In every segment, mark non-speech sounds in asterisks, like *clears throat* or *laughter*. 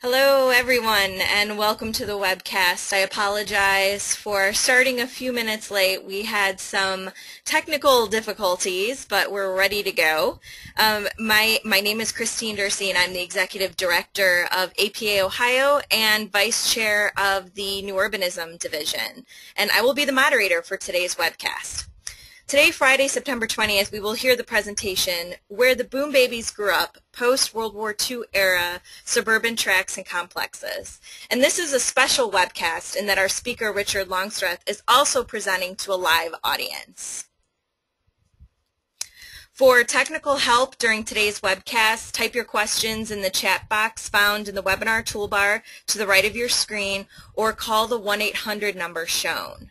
Hello everyone and welcome to the webcast. I apologize for starting a few minutes late. We had some technical difficulties but we're ready to go. Um, my, my name is Christine Dursey and I'm the Executive Director of APA Ohio and Vice Chair of the New Urbanism Division and I will be the moderator for today's webcast. Today, Friday, September 20th, we will hear the presentation Where the Boom Babies Grew Up, Post-World War II Era Suburban Tracts and Complexes. And this is a special webcast in that our speaker, Richard Longstreth, is also presenting to a live audience. For technical help during today's webcast, type your questions in the chat box found in the webinar toolbar to the right of your screen or call the 1-800 number shown.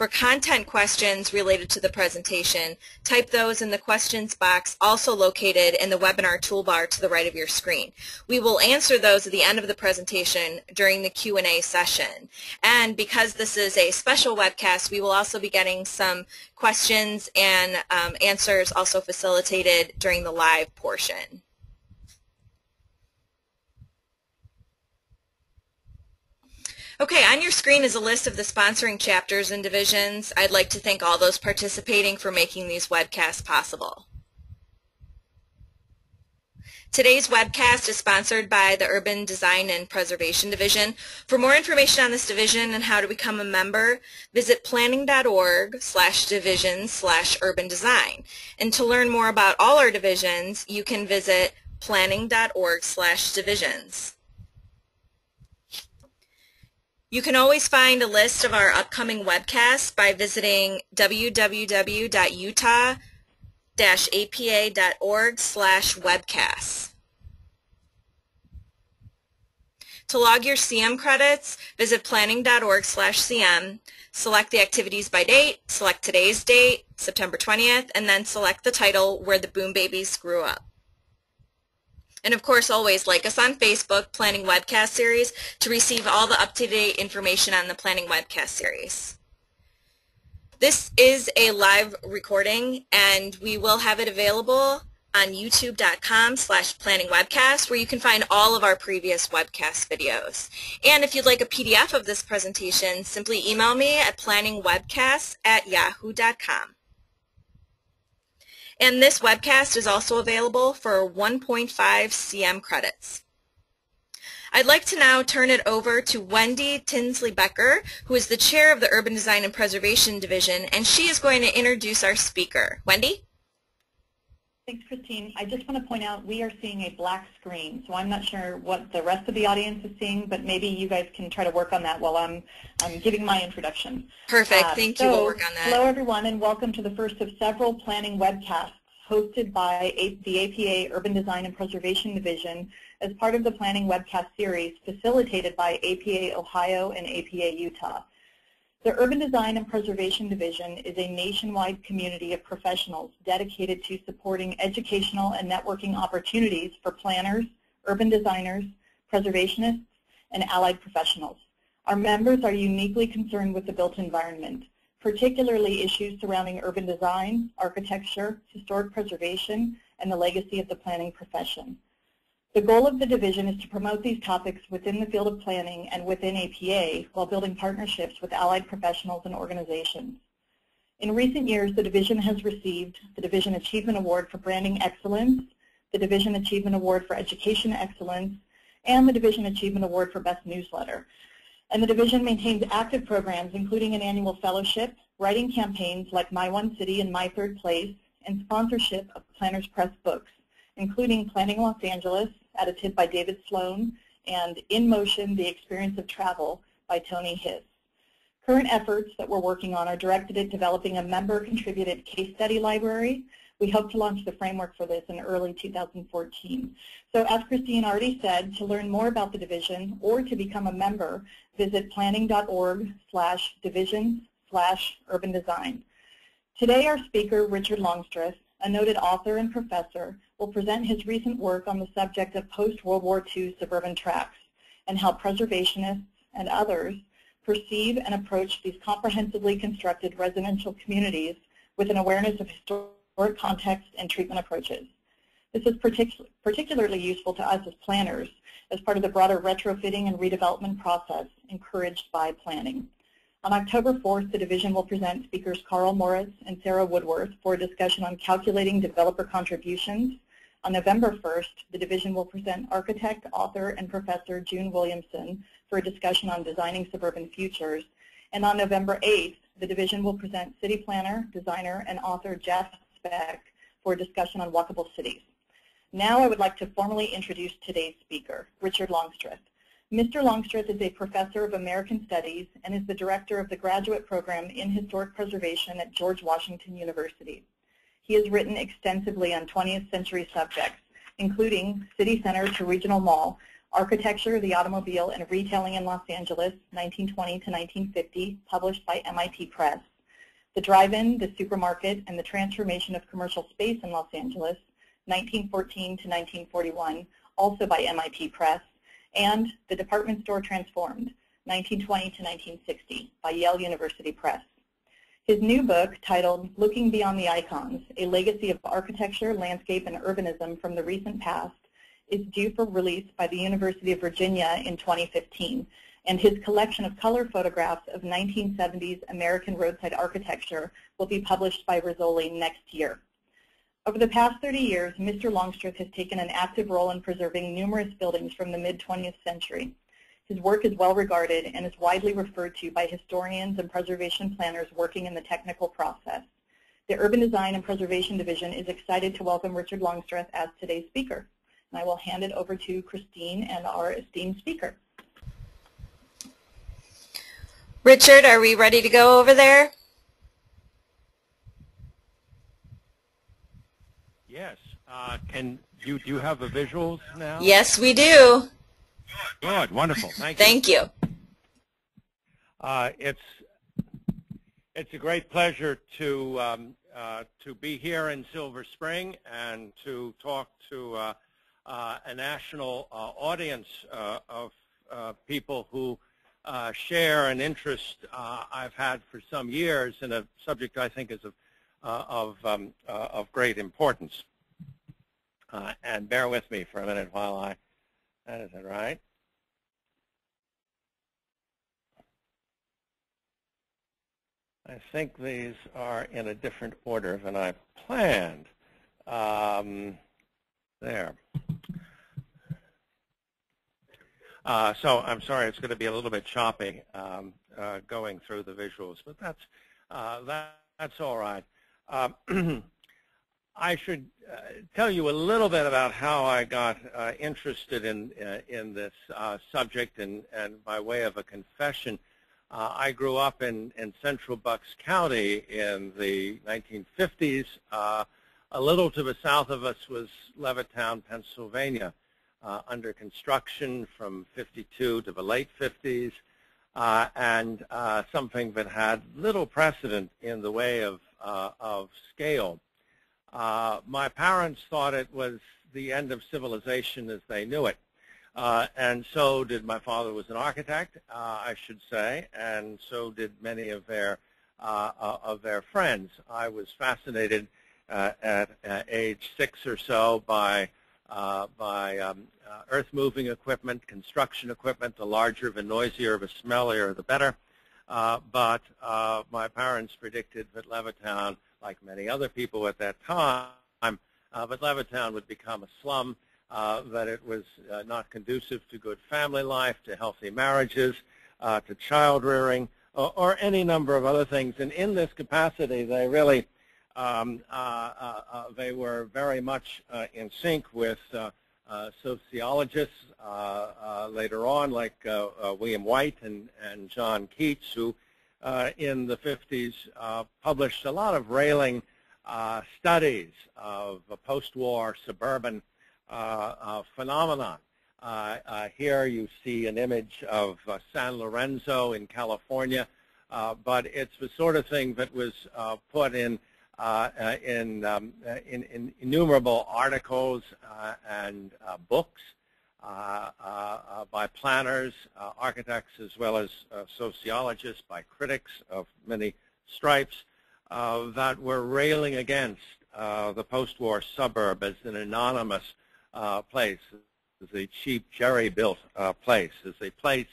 For content questions related to the presentation, type those in the questions box also located in the webinar toolbar to the right of your screen. We will answer those at the end of the presentation during the Q&A session. And because this is a special webcast, we will also be getting some questions and um, answers also facilitated during the live portion. Okay, on your screen is a list of the sponsoring chapters and divisions. I'd like to thank all those participating for making these webcasts possible. Today's webcast is sponsored by the Urban Design and Preservation Division. For more information on this division and how to become a member, visit planning.org slash divisions slash urban design. And to learn more about all our divisions, you can visit planning.org slash divisions. You can always find a list of our upcoming webcasts by visiting www.utah-apa.org slash webcasts. To log your CM credits, visit planning.org slash CM, select the activities by date, select today's date, September 20th, and then select the title Where the Boom Babies Grew Up. And of course, always like us on Facebook, Planning Webcast Series, to receive all the up-to-date information on the Planning Webcast Series. This is a live recording, and we will have it available on youtube.com slash planningwebcast, where you can find all of our previous webcast videos. And if you'd like a PDF of this presentation, simply email me at planningwebcast at yahoo.com. And this webcast is also available for 1.5 CM credits. I'd like to now turn it over to Wendy Tinsley Becker, who is the chair of the Urban Design and Preservation Division, and she is going to introduce our speaker. Wendy? Thanks, Christine. I just want to point out we are seeing a black screen, so I'm not sure what the rest of the audience is seeing, but maybe you guys can try to work on that while I'm, I'm giving my introduction. Perfect. Uh, Thank so, you. We'll work on that. Hello, everyone, and welcome to the first of several planning webcasts hosted by the APA Urban Design and Preservation Division as part of the Planning Webcast Series facilitated by APA Ohio and APA Utah. The Urban Design and Preservation Division is a nationwide community of professionals dedicated to supporting educational and networking opportunities for planners, urban designers, preservationists, and allied professionals. Our members are uniquely concerned with the built environment, particularly issues surrounding urban design, architecture, historic preservation, and the legacy of the planning profession. The goal of the division is to promote these topics within the field of planning and within APA while building partnerships with allied professionals and organizations. In recent years, the division has received the Division Achievement Award for Branding Excellence, the Division Achievement Award for Education Excellence, and the Division Achievement Award for Best Newsletter. And the division maintains active programs including an annual fellowship, writing campaigns like My One City and My Third Place, and sponsorship of Planners Press books, including Planning Los Angeles, edited by David Sloane, and In Motion, The Experience of Travel by Tony Hiss. Current efforts that we're working on are directed at developing a member-contributed case study library. We hope to launch the framework for this in early 2014. So as Christine already said, to learn more about the division or to become a member, visit planning.org slash divisions slash urban design. Today our speaker, Richard Longstreth, a noted author and professor, will present his recent work on the subject of post-World War II suburban tracts and how preservationists and others perceive and approach these comprehensively constructed residential communities with an awareness of historic context and treatment approaches. This is partic particularly useful to us as planners as part of the broader retrofitting and redevelopment process encouraged by planning. On October 4th, the division will present speakers Carl Morris and Sarah Woodworth for a discussion on calculating developer contributions. On November 1st, the division will present architect, author, and professor June Williamson for a discussion on designing suburban futures. And on November 8th, the division will present city planner, designer, and author Jeff Speck for a discussion on walkable cities. Now I would like to formally introduce today's speaker, Richard Longstreth. Mr. Longstreth is a professor of American Studies and is the director of the graduate program in historic preservation at George Washington University. He has written extensively on 20th century subjects, including City Center to Regional Mall, Architecture, the Automobile, and Retailing in Los Angeles, 1920 to 1950, published by MIT Press, The Drive-In, the Supermarket, and the Transformation of Commercial Space in Los Angeles, 1914 to 1941, also by MIT Press, and The Department Store Transformed, 1920 to 1960, by Yale University Press. His new book, titled Looking Beyond the Icons, A Legacy of Architecture, Landscape, and Urbanism from the Recent Past, is due for release by the University of Virginia in 2015, and his collection of color photographs of 1970s American roadside architecture will be published by Rizzoli next year. Over the past 30 years, Mr. Longstreth has taken an active role in preserving numerous buildings from the mid-20th century. His work is well regarded and is widely referred to by historians and preservation planners working in the technical process. The Urban Design and Preservation Division is excited to welcome Richard Longstreth as today's speaker. And I will hand it over to Christine and our esteemed speaker. Richard, are we ready to go over there? Yes. Uh, can you do you have the visuals now? Yes, we do. Good. Wonderful. Thank you. Thank you. Uh, it's it's a great pleasure to um, uh, to be here in Silver Spring and to talk to uh, uh a national uh, audience uh, of people who share an interest I've had for some years in a subject I think is of uh, of, um, uh, of great importance. Uh, and bear with me for a minute while I, that is it, right? I think these are in a different order than I planned. Um, there. Uh, so I'm sorry, it's going to be a little bit choppy um, uh, going through the visuals, but that's uh, that, that's all right. Um, *clears throat* I should uh, tell you a little bit about how I got uh, interested in uh, in this uh, subject, and, and by way of a confession, uh, I grew up in, in central Bucks County in the 1950s. Uh, a little to the south of us was Levittown, Pennsylvania, under construction from 52 to the late 50s, and something that had little precedent in the way of uh, of scale. Uh, my parents thought it was the end of civilization as they knew it. Uh, and so did my father was an architect, uh, I should say, and so did many of their uh, uh, of their friends. I was fascinated at age six or so by by um, earth-moving equipment, construction equipment. The larger, the noisier, the smellier, the better. Uh, but uh, my parents predicted that Levittown, like many other people at that time, uh, that Levittown would become a slum, uh, that it was uh, not conducive to good family life, to healthy marriages, uh, to child rearing, or, or, any number of other things. And in this capacity, they really um, they were very much in sync with uh, sociologists uh, uh, later on, like William Whyte and, and John Keats, who in the 50s published a lot of railing studies of post-war suburban phenomenon. Uh, uh, here you see an image of uh, San Lorenzo in California, but it's the sort of thing that was put in uh, uh, in, um, uh, in, in, innumerable articles and books by planners, architects, as well as sociologists, by critics of many stripes that were railing against uh, the post-war suburb as an anonymous uh, place, as a cheap jerry-built uh, place, as a place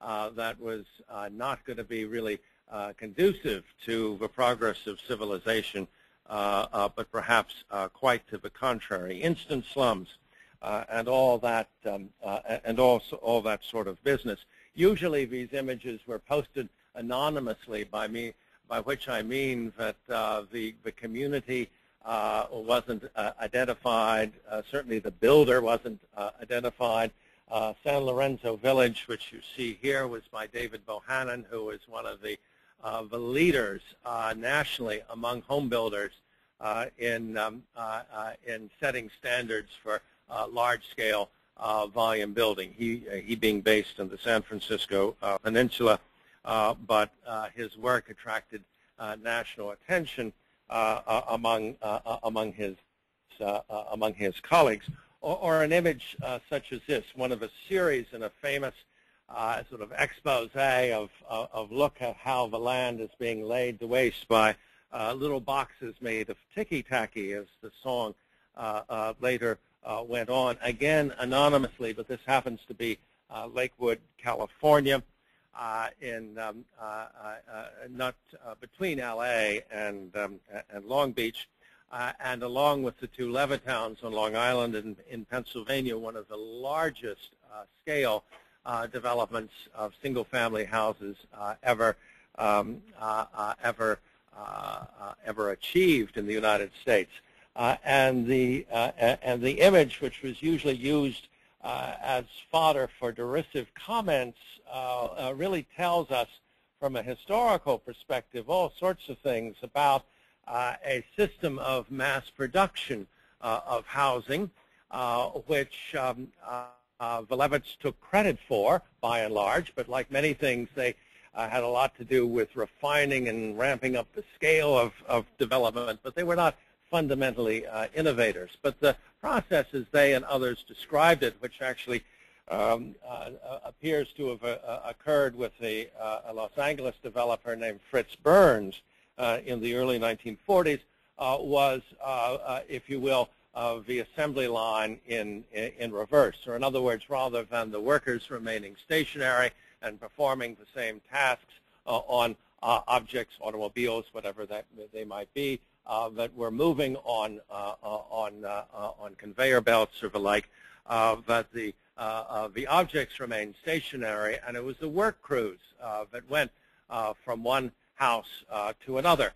uh, that was uh, not going to be really uh, conducive to the progress of civilization, but perhaps quite to the contrary. Instant slums and all that, um, and also all that sort of business. Usually, these images were posted anonymously by me, by which I mean that the the community uh, wasn't uh, identified. Uh, certainly the builder wasn't identified. San Lorenzo Village, which you see here, was by David Bohannon, who was one of the, the leaders nationally among home builders in, um, in setting standards for Uh, large-scale uh, volume building. He, uh, he being based in the San Francisco Peninsula, but his work attracted national attention uh, uh, among uh, among his among his colleagues, or, or an image such as this, one of a series in a famous sort of expose of, of look at how the land is being laid to waste by little boxes made of ticky-tacky, as the song later went on, again anonymously, but this happens to be Lakewood, California uh, in um, uh, uh, not between LA and um, and Long Beach, and along with the two Levittowns on Long Island and in Pennsylvania, one of the largest scale developments of single-family houses ever um, ever ever achieved in the United States. Uh, and the uh, and the image, which was usually used uh, as fodder for derisive comments really tells us from a historical perspective all sorts of things about a system of mass production of housing, which um, uh, took credit for, by and large, but like many things, they uh, had a lot to do with refining and ramping up the scale of, of development, but they were not fundamentally uh, innovators. But the process as they and others described it, which actually um, uh, uh appears to have uh, uh, occurred with a, a, Los Angeles developer named Fritz Burns in the early 1940s, was, if you will, the assembly line in, in, in reverse. Or in other words, rather than the workers remaining stationary and performing the same tasks on objects, automobiles, whatever that they might be, uh, that we're moving on uh, uh, on on conveyor belts or the like, that the the objects remained stationary, and it was the work crews that went from one house to another,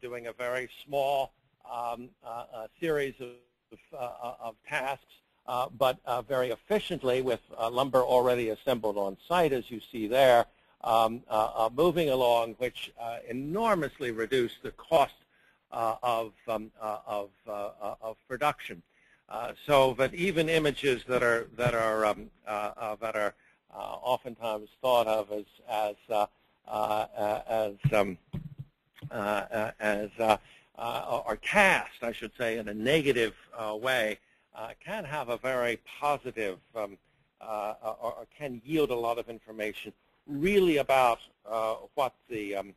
doing a very small um, series of, of tasks, uh, but uh, very efficiently with uh, lumber already assembled on site, as you see there, um, moving along, which enormously reduced the cost uh, Uh, of, um, uh, of, uh, uh of production. Uh, so that even images that are that are um, that are oftentimes thought of as as as um, as or cast, I should say, in a negative way, can have a very positive um, or, or, can yield a lot of information really about what the um,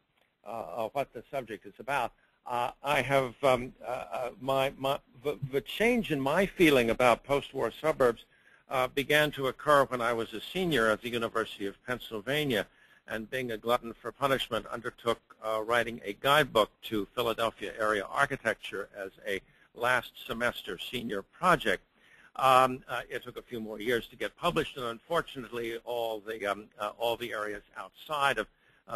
what the subject is about uh, I have um, uh, uh, my, my the, the, change in my feeling about post-war suburbs uh, began to occur when I was a senior at the University of Pennsylvania and being a glutton for punishment undertook uh, writing a guidebook to Philadelphia area architecture as a last semester senior project. Um, uh, it took a few more years to get published, and unfortunately, all the um, all the areas outside of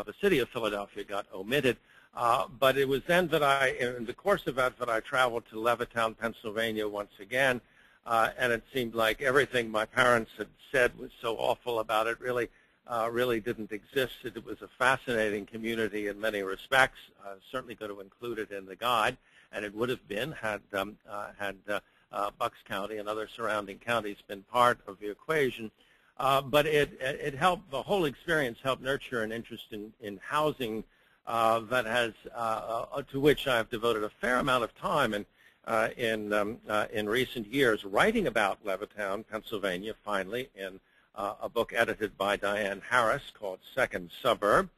the city of Philadelphia got omitted. Uh, but it was then that I, in the course of that, that I traveled to Levittown, Pennsylvania once again, uh, and it seemed like everything my parents had said was so awful about it really, uh, really didn't exist. It was a fascinating community in many respects. Uh, certainly going to include it in the guide, and it would have been had um, uh, had uh, Bucks County and other surrounding counties been part of the equation. but it it helped the whole experience helped nurture an interest in in housing uh, that has uh, uh, to which I've devoted a fair amount of time in in um, in recent years, writing about Levittown, Pennsylvania. Finally, in a book edited by Diane Harris called Second Suburb.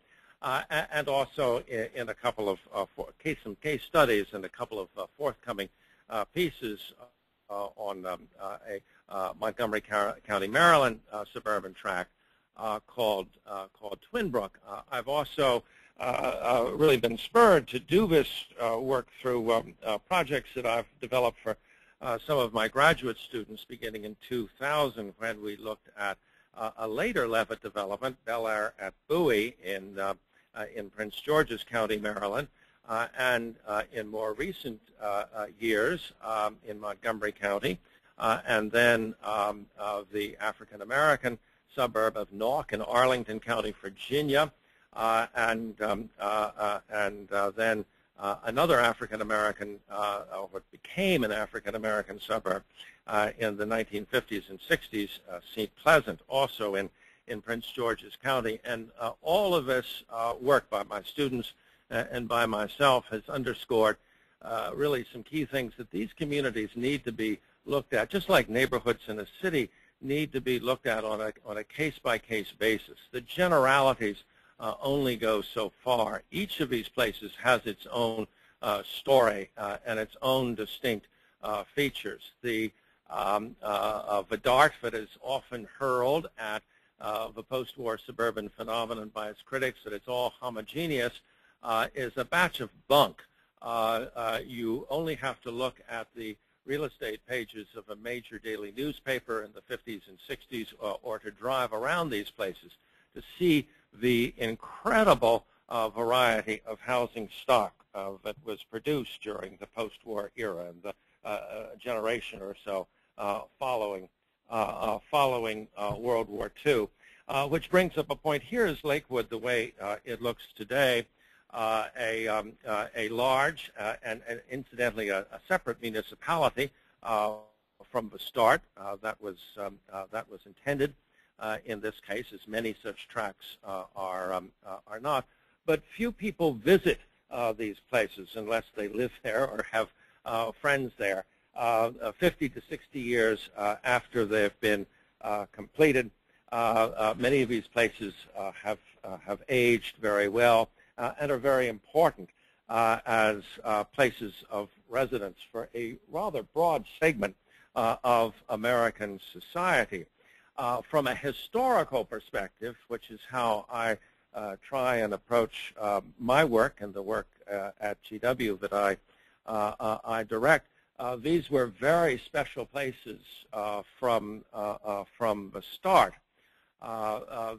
uh, and also in, in, a couple of uh, case some case studies and a couple of uh, forthcoming uh, pieces uh, on um, a Montgomery County, Maryland suburban tract called called Twinbrook. I've also really been spurred to do this work through um, projects that I've developed for some of my graduate students beginning in 2000 when we looked at uh, a later Levitt development, Belair at Bowie in, uh, uh, in Prince George's County, Maryland, and in more recent years um, in Montgomery County, and then um, the African-American suburb of Nauck in Arlington County, Virginia, and, um, and then uh, another African American, uh, what became an African American suburb uh, in the 1950s and 60s, uh, Seat Pleasant, also in, in Prince George's County. And uh, all of this uh, work by my students and by myself has underscored really some key things that these communities need to be looked at, just like neighborhoods in a city need to be looked at on a, on a case-by-case -case basis. The generalities uh, only goes so far. Each of these places has its own uh, story uh, and its own distinct uh, features. The um, uh, Dartford is often hurled at uh, the post-war suburban phenomenon by its critics that it's all homogeneous, is a batch of bunk. you only have to look at the real estate pages of a major daily newspaper in the 50s and 60s or to drive around these places to see the incredible uh, variety of housing stock uh, that was produced during the post-war era and the uh, uh generation or so uh, following uh, following World War II. which brings up a point. Here is Lakewood the way it looks today. a, um, a large and, and incidentally a, a, separate municipality from the start that was um, that was intended in this case, as many such tracks uh, are, um, uh, are not. But few people visit these places unless they live *laughs* there or have friends there. 50 to 60 years after they've been completed, many of these places have, have aged very well and are very important uh, as uh, places of residence for a rather broad segment uh, of American society uh, from a historical perspective, which is how I uh, try and approach uh, my work and the work uh, at GW that I, uh, I direct, these were very special places from, from the start.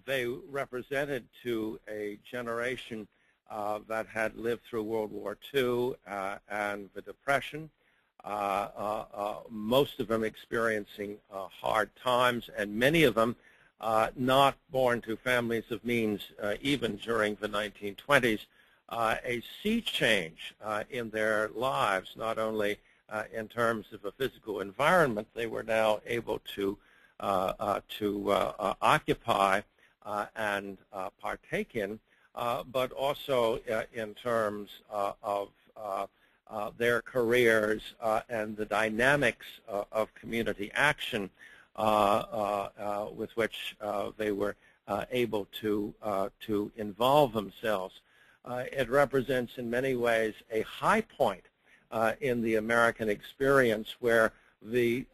they represented to a generation that had lived through World War II and the Depression, Uh, uh, uh, most of them experiencing hard times, and many of them not born to families of means even during the 1920s. a sea change in their lives, not only in terms of a physical environment, they were now able to to occupy and partake in, but also in terms of uh, their careers uh, and the dynamics uh, of community action uh, uh, uh, with which they were able to, to involve themselves. it represents in many ways a high point in the American experience where the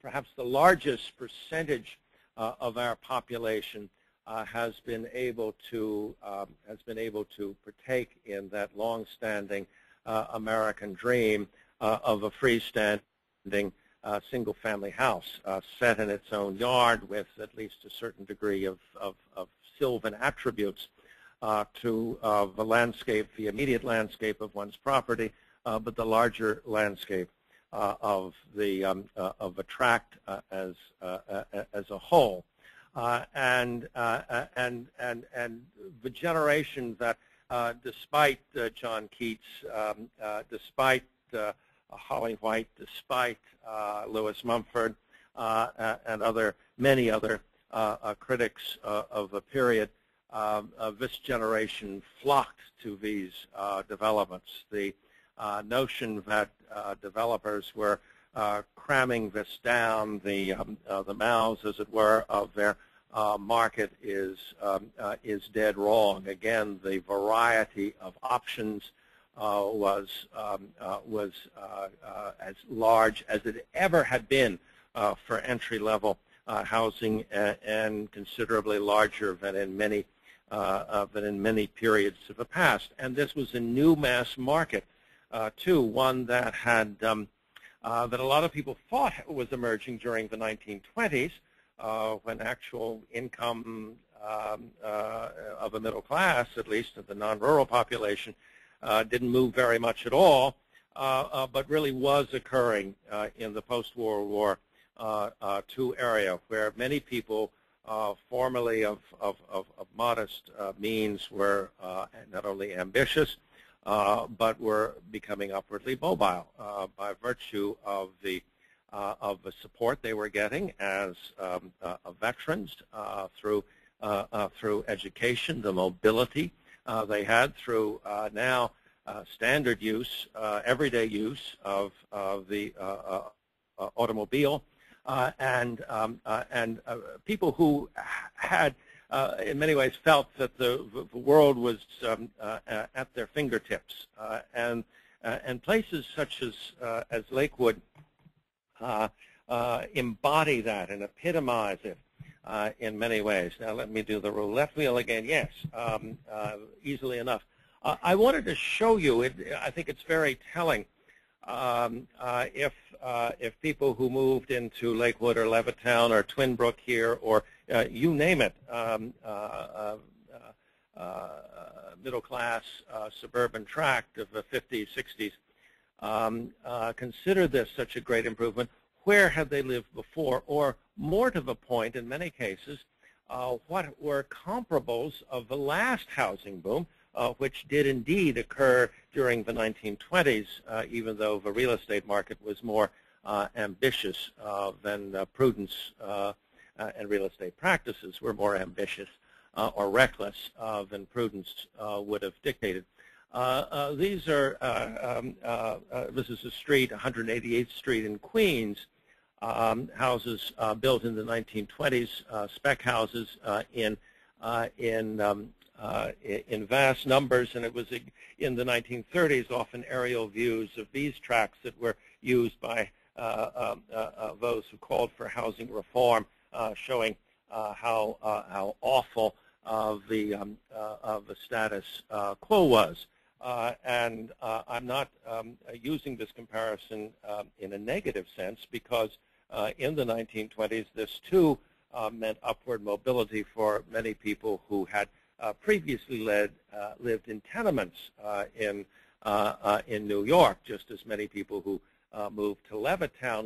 perhaps the largest percentage of our population uh, has been able to um, has been able to partake in that long-standing uh, American dream uh, of a freestanding uh, single-family house uh, set in its own yard with at least a certain degree of, of, of sylvan attributes uh, to the landscape, the immediate landscape of one's property, but the larger landscape of the um, of a tract as as a whole. Uh, and, uh, uh, and, and, and the generation that, uh, despite uh, John Keats, um, uh, despite Holly Whyte, despite Lewis Mumford, and other many other critics of the period, um, this generation flocked to these developments. The notion that developers were uh, cramming this down the, um, uh, the mouths, as it were, of their uh, market is um, uh, is dead wrong. Again, the variety of options uh, was um, uh, was as large as it ever had been for entry level housing, and, considerably larger than in many than in many periods of the past. And this was a new mass market, too, one that had um, that a lot of people thought was emerging during the 1920s uh, when actual income um, uh, of a middle class, at least of the non-rural population, uh, didn't move very much at all, uh, uh, but really was occurring uh, in the post-World War II area where many people formerly of, of, of, of modest means were not only ambitious, Uh, but were becoming upwardly mobile uh, by virtue of the uh, of the support they were getting as um, uh, veterans uh, through uh, through education, the mobility they had through now standard use, everyday use of, of the automobile, and um, and people who had uh, in many ways felt that the, the world was um, uh, at their fingertips. Uh, and, and places such as, as Lakewood uh, uh, embody that and epitomize it uh, in many ways. Now let me do the roulette wheel again. Yes, um, easily enough. I wanted to show you, it, I think it's very telling, um, uh, if uh, if people who moved into Lakewood or Levittown or Twinbrook here or uh, you name it, um, middle class suburban tract of the 50s, 60s, um, uh, consider this such a great improvement, where had they lived before? Or more to the point, in many cases, uh, what were comparables of the last housing boom, uh, which did indeed occur during the 1920s, uh, even though the real estate market was more uh, ambitious uh, than prudence and real estate practices were more ambitious or reckless than prudence would have dictated. Uh, uh, these are, uh, um, this is a street, 188th Street in Queens, um, houses built in the 1920s, spec houses in, in, um, in vast numbers, and it was in the 1930s often aerial views of these tracts that were used by uh, uh, those who called for housing reform, uh, showing how how awful of the um, of the status quo was. Uh, and uh, I'm not um, using this comparison um, in a negative sense because uh, in the 1920s, this too uh, meant upward mobility for many people who had uh, previously led, uh, lived in tenements in, in New York, just as many people who moved to Levittown,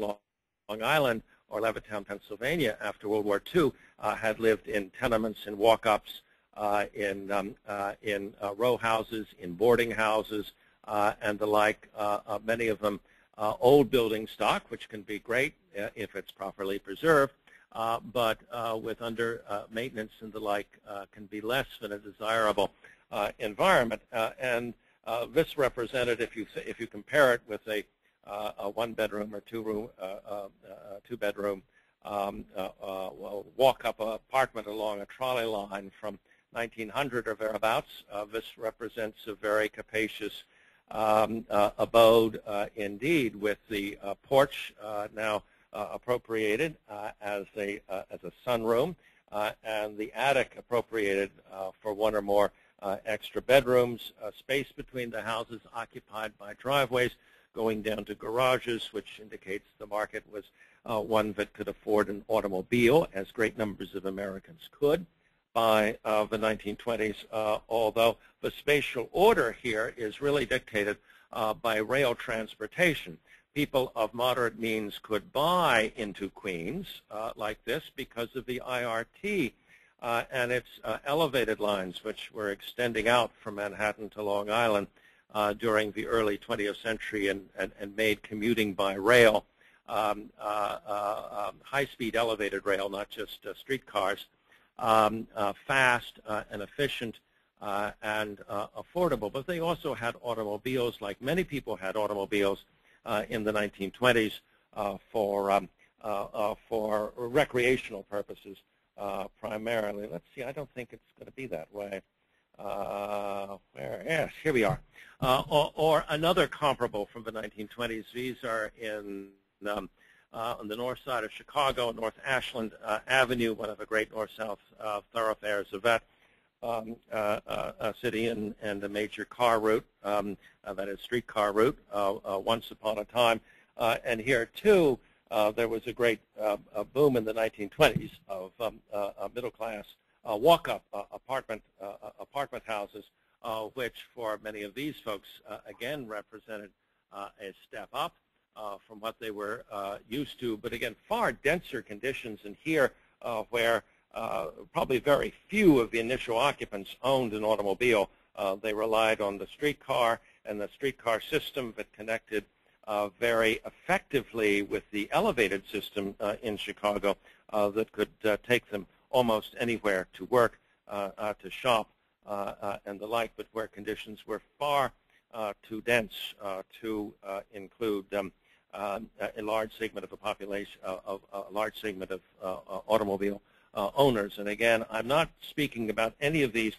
Long Island, or Levittown, Pennsylvania after World War II uh, had lived in tenements and walk-ups uh, in, um, uh, in uh, row houses, in boarding houses, uh, and the like, uh, many of them old building stock, which can be great if it's properly preserved, but with under maintenance and the like can be less than a desirable environment. and this represented, if you, if you compare it with a, a one-bedroom or two-room, two-bedroom um, uh, uh, walk-up apartment along a trolley line from 1900 or thereabouts. Uh, this represents a very capacious um, uh, abode uh, indeed with the uh, porch uh, now uh, appropriated as a as a sunroom and the attic appropriated for one or more extra bedrooms, space between the houses occupied by driveways going down to garages, which indicates the market was one that could afford an automobile, as great numbers of Americans could by uh, the 1920s, uh, although the spatial order here is really dictated uh, by rail transportation. People of moderate means could buy into Queens uh, like this because of the IRT uh, and its uh, elevated lines, which were extending out from Manhattan to Long Island during the early 20th century and, and, and made commuting by rail, um, um, high-speed elevated rail, not just streetcars, um, uh, fast uh, and efficient uh, and affordable. But they also had automobiles, like many people had automobiles in the 1920s for, um, for recreational purposes. primarily. Let's see, I don't think it's going to be that way. Uh, where? Yes, here we are. Uh, or, or, another comparable from the 1920s. These are in um, uh, on the north side of Chicago, North Ashland uh, Avenue, one of the great north-south uh, thoroughfares of that um, uh, city and, and a major car route, um, that is streetcar route, once upon a time. and here, too, there was a great boom in the 1920s of um, middle-class uh, walk-up uh, apartment uh, apartment houses, which for many of these folks again represented a step up from what they were used to. But again, far denser conditions in here, where probably very few of the initial occupants owned an automobile. they relied on the streetcar and the streetcar system that connected uh, very effectively with the elevated system uh, in Chicago uh, that could take them almost anywhere to work, uh, uh, to shop, uh, and the like, but where conditions were far too dense to include um, a large segment of the population, of a large segment of automobile owners. And again, I'm not speaking about any of these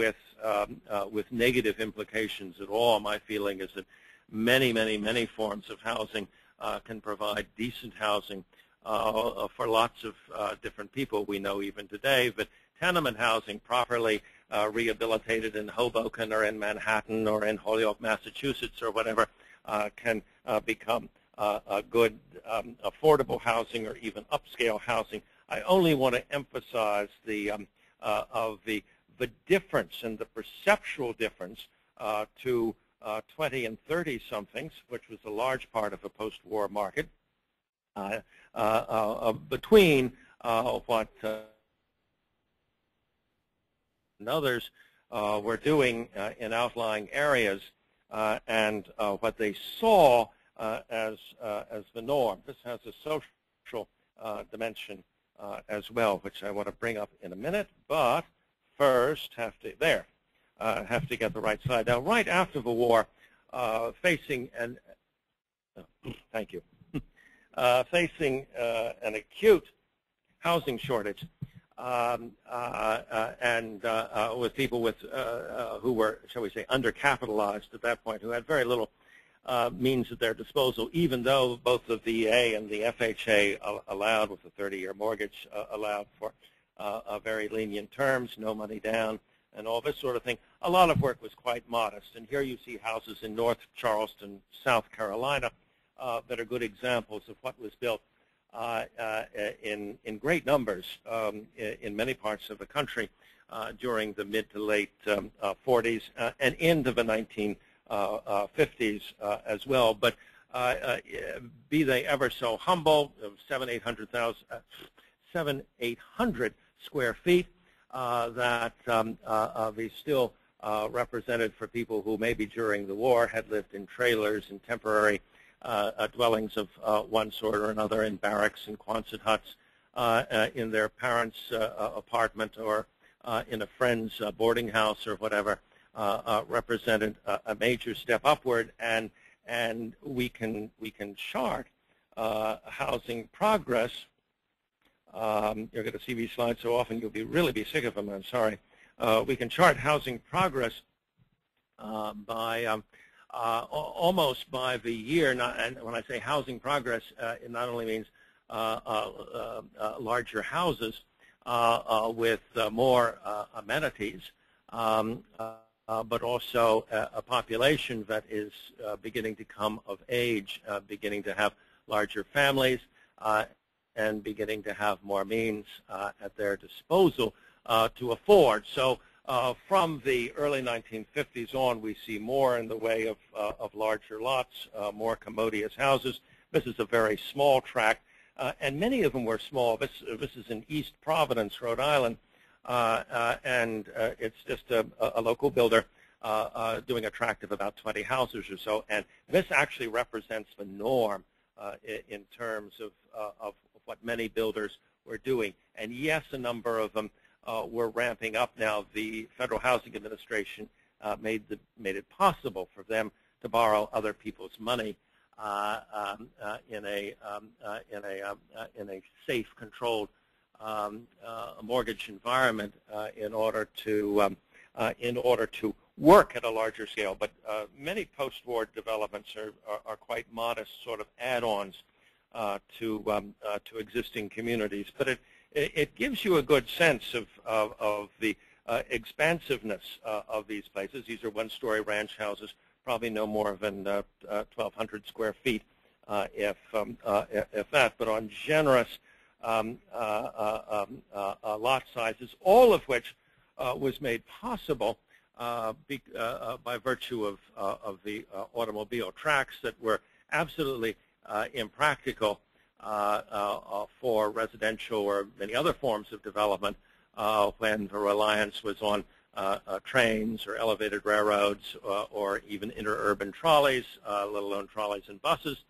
with um, with negative implications at all. My feeling is that many, many, many forms of housing uh, can provide decent housing uh, for lots of uh, different people we know even today. But tenement housing properly uh, rehabilitated in Hoboken or in Manhattan or in Holyoke, Massachusetts or whatever uh, can uh, become uh, a good um, affordable housing or even upscale housing. I only want to emphasize the um, of the the difference and the perceptual difference to 20 and 30 somethings, which was a large part of the post-war market, uh, uh, uh, Uh, uh, uh, between what and others were doing in outlying areas and what they saw as as the norm. This has a social dimension as well, which I want to bring up in a minute. But first, have to there uh, have to get the right side. Now, right after the war, uh, facing an oh, thank you, uh, facing uh, an acute housing shortage, um, uh, uh, and with people with who were, shall we say, undercapitalized at that point, who had very little means at their disposal, even though both the VA and the FHA allowed, with a 30-year mortgage, allowed for very lenient terms, no money down, and all this sort of thing. A lot of work was quite modest. And here you see houses in North Charleston, South Carolina, uh, that are good examples of what was built uh, uh, in, in great numbers um, in many parts of the country uh, during the mid to late um, 40s uh, uh, and into the 1950s as well. But be they ever so humble, seven, eight hundred thousand, seven, eight hundred square feet, uh, that um, uh, uh, still represented for people who maybe during the war had lived in trailers and temporary Uh, uh, dwellings of uh, one sort or another in barracks and Quonset huts in their parents' apartment or in a friend's boarding house or whatever represented a major step upward and and we can we can chart uh, housing progress um, you're going to see these slides so often you'll be really be sick of them. I'm sorry. Uh, we can chart housing progress uh, by um, uh, almost by the year. Not, and when I say housing progress, uh, it not only means uh, uh, larger houses with more amenities, um, but also a, a, population that is beginning to come of age, beginning to have larger families, and beginning to have more means uh, at their disposal uh, to afford. So uh, from the early 1950s on, we see more in the way of, uh, of larger lots, uh, more commodious houses. This is a very small tract, uh, and many of them were small. This, this is in East Providence, Rhode Island, and it's just a, a local builder doing a tract of about 20 houses or so, and this actually represents the norm in terms of, of what many builders were doing. And yes, a number of them uh, were ramping up now. The Federal Housing Administration uh, made, the, made it possible for them to borrow other people's money uh, um, uh, in a um, uh, in a um, uh, in a safe, controlled um, mortgage environment in order to um, in order to work at a larger scale. But many post-war developments are, are, are, quite modest sort of add-ons to um, to existing communities. But it it gives you a good sense of of, of the uh, expansiveness uh, of these places. These are one-story ranch houses, probably no more than uh, 1,200 square feet, if um, if that. But on generous um, uh, uh, um, uh, lot sizes, all of which was made possible be, by virtue of, of the automobile tracks that were absolutely impractical for residential or many other forms of development when the reliance was on uh, uh, trains or elevated railroads uh, or even interurban trolleys, let alone trolleys and buses.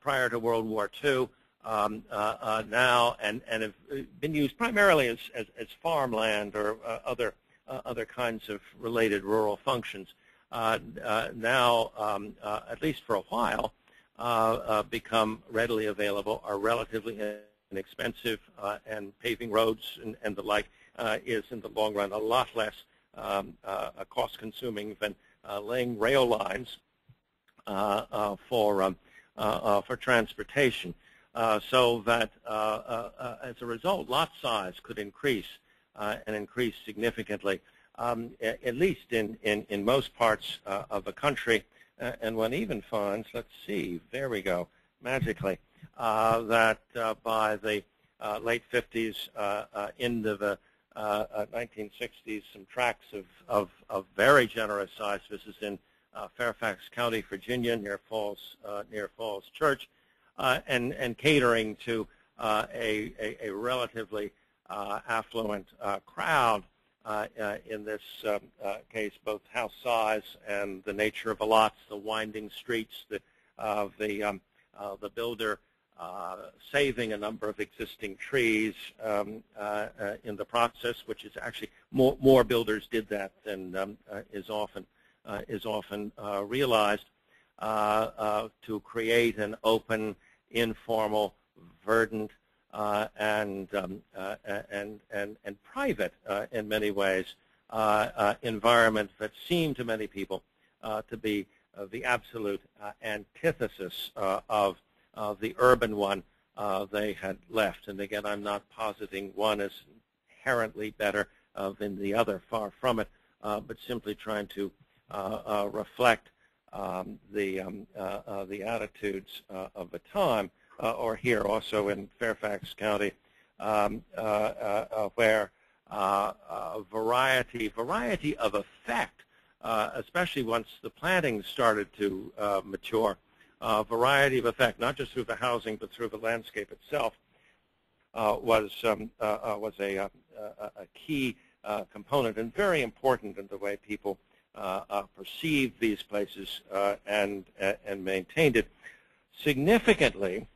prior to World War II, um, uh, uh, now and, and have been used primarily as, as, as farmland or uh, other, uh, other kinds of related rural functions. Uh, uh, now, um, at least for a while, Uh, uh, become readily available, are relatively inexpensive, uh, and paving roads and, and the like is, in the long run, a lot less um, cost-consuming than laying rail lines for, um, for transportation. Uh, so that uh, uh, as a result, lot size could increase and increase significantly, um, at least in, in, in most parts of the country. Uh, and one even finds, let's see, there we go, magically, uh, that uh, by the late 50s, end of the 1960s, some tracts of, of, of very generous size. This is in Fairfax County, Virginia, near Falls, near Falls Church. Uh, and, and catering to uh, a, a, a, relatively uh, affluent crowd. In this um, case, both house size and the nature of the lots, the winding streets, the, the, um, the builder uh, saving a number of existing trees um, uh, uh, in the process, which is actually more, more builders did that than um, is often is often realized to create an open informal, verdant, uh, and, um, uh, and, and, and private uh, in many ways uh, uh, environment that seem to many people to be the absolute antithesis of the urban one they had left. And again, I'm not positing one is inherently better than the other, far from it, but simply trying to reflect um, the, um, uh, uh, the attitudes uh, of the time, Uh, or here also in Fairfax County, um, uh, uh, where variety, variety of effect, especially once the planning started to mature, variety of effect, not just through the housing, but through the landscape itself, was, um, was a, a, key component and very important in the way people uh, uh, perceived these places uh, and and maintained it. Significantly,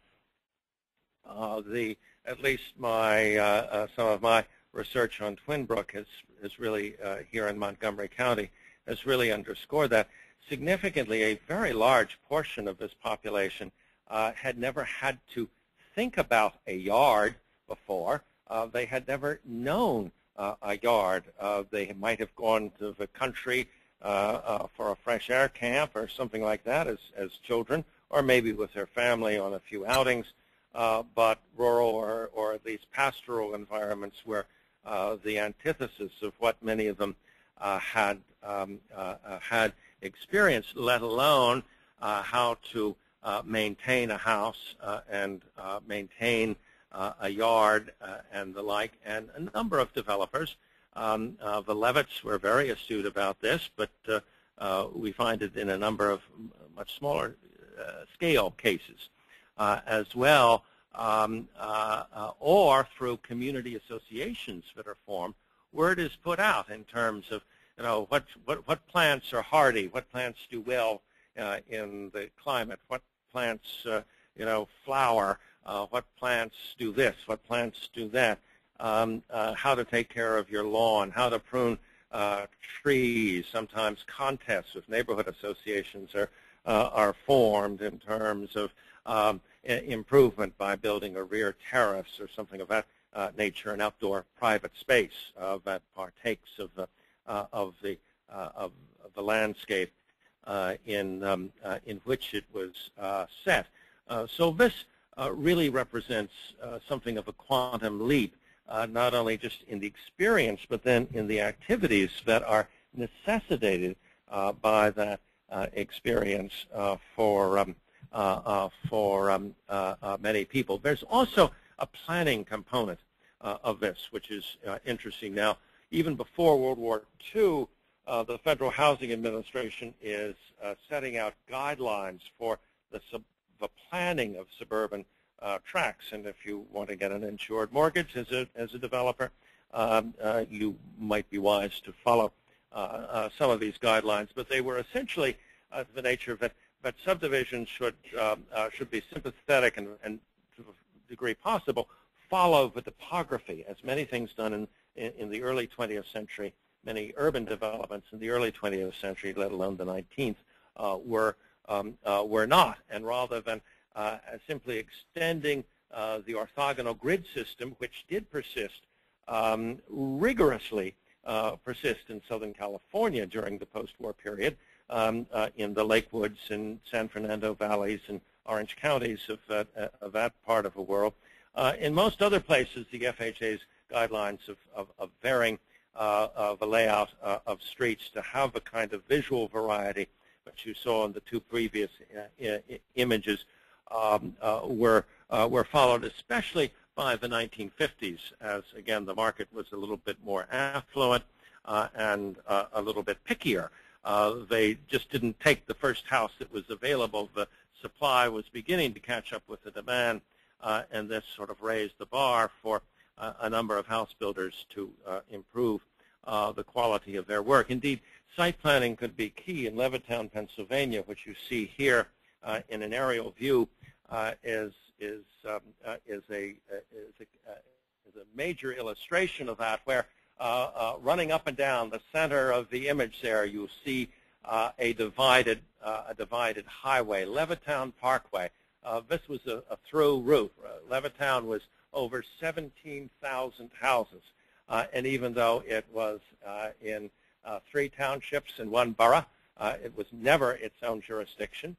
the at least my some of my research on Twinbrook has has really here in Montgomery County has really underscored that. Significantly, a very large portion of this population uh, had never had to think about a yard before. Uh, they had never known uh, a yard. they might have gone to the country uh, uh, for a fresh air camp or something like that as, as children, or maybe with their family on a few outings, uh, but rural or, or at least pastoral environments where the antithesis of what many of them had, um, had experienced, let alone how to maintain a house and maintain uh, a yard uh, and the like, and a number of developers um, uh, the Levitts were very astute about this, but uh, uh, we find it in a number of much smaller uh, scale cases. uh, as well, um, uh, or through community associations that are formed, word is put out in terms of you know what what, what plants are hardy, what plants do well in the climate, what plants you know flower, what plants do this, what plants do that um, uh, how to take care of your lawn, how to prune uh, trees. Sometimes contests with neighborhood associations are, uh, are formed in terms of um, improvement by building a rear terrace or something of that, uh, nature an outdoor private space uh, that partakes of the uh, of the uh, of, the landscape uh, in um, in which it was set. so this really represents something of a quantum leap, not only just in the experience, but then in the activities that are necessitated by that experience for um, for um, many people. There's also a planning component uh, of this, which is uh, interesting. Now, even before World War II, uh, the Federal Housing Administration is setting out guidelines for the, the planning of suburban uh, tracts. And if you want to get an insured mortgage as a, as a developer, um, uh, you might be wise to follow uh, some of these guidelines. But they were essentially the nature of that, that subdivisions should, um, should be sympathetic and, and to the degree possible, follow the topography, as many things done in, in, in, the early 20th century, many urban developments in the early 20th century, let alone the 19th, uh, were, um, uh, were not. And rather than uh, simply extending uh, the orthogonal grid system, which did persist, um, rigorously uh, persist in Southern California during the post-war period, um, uh, in the Lakewoods and San Fernando valleys and Orange counties of that, of that part of the world, uh, in most other places, the FHA's guidelines of, of, of varying uh, of a layout uh, of streets to have the kind of visual variety that you saw in the two previous uh, images um, uh, were, uh, were followed, especially by the 1950s, as, again, the market was a little bit more affluent and a little bit pickier. They just didn't take the first house that was available. The supply was beginning to catch up with the demand uh, and this sort of raised the bar for uh, a number of house builders to uh, improve the quality of their work. Indeed, site planning could be key in Levittown, Pennsylvania, which you see here in an aerial view is is um, is a is a is a major illustration of that, where uh, uh, running up and down the center of the image there, you see uh, a divided a divided highway, Levittown Parkway, uh, this was a, a through route. Uh, Levittown was over 17,000 houses. Uh, and even though it was uh, in uh, three townships and one borough, uh, it was never its own jurisdiction,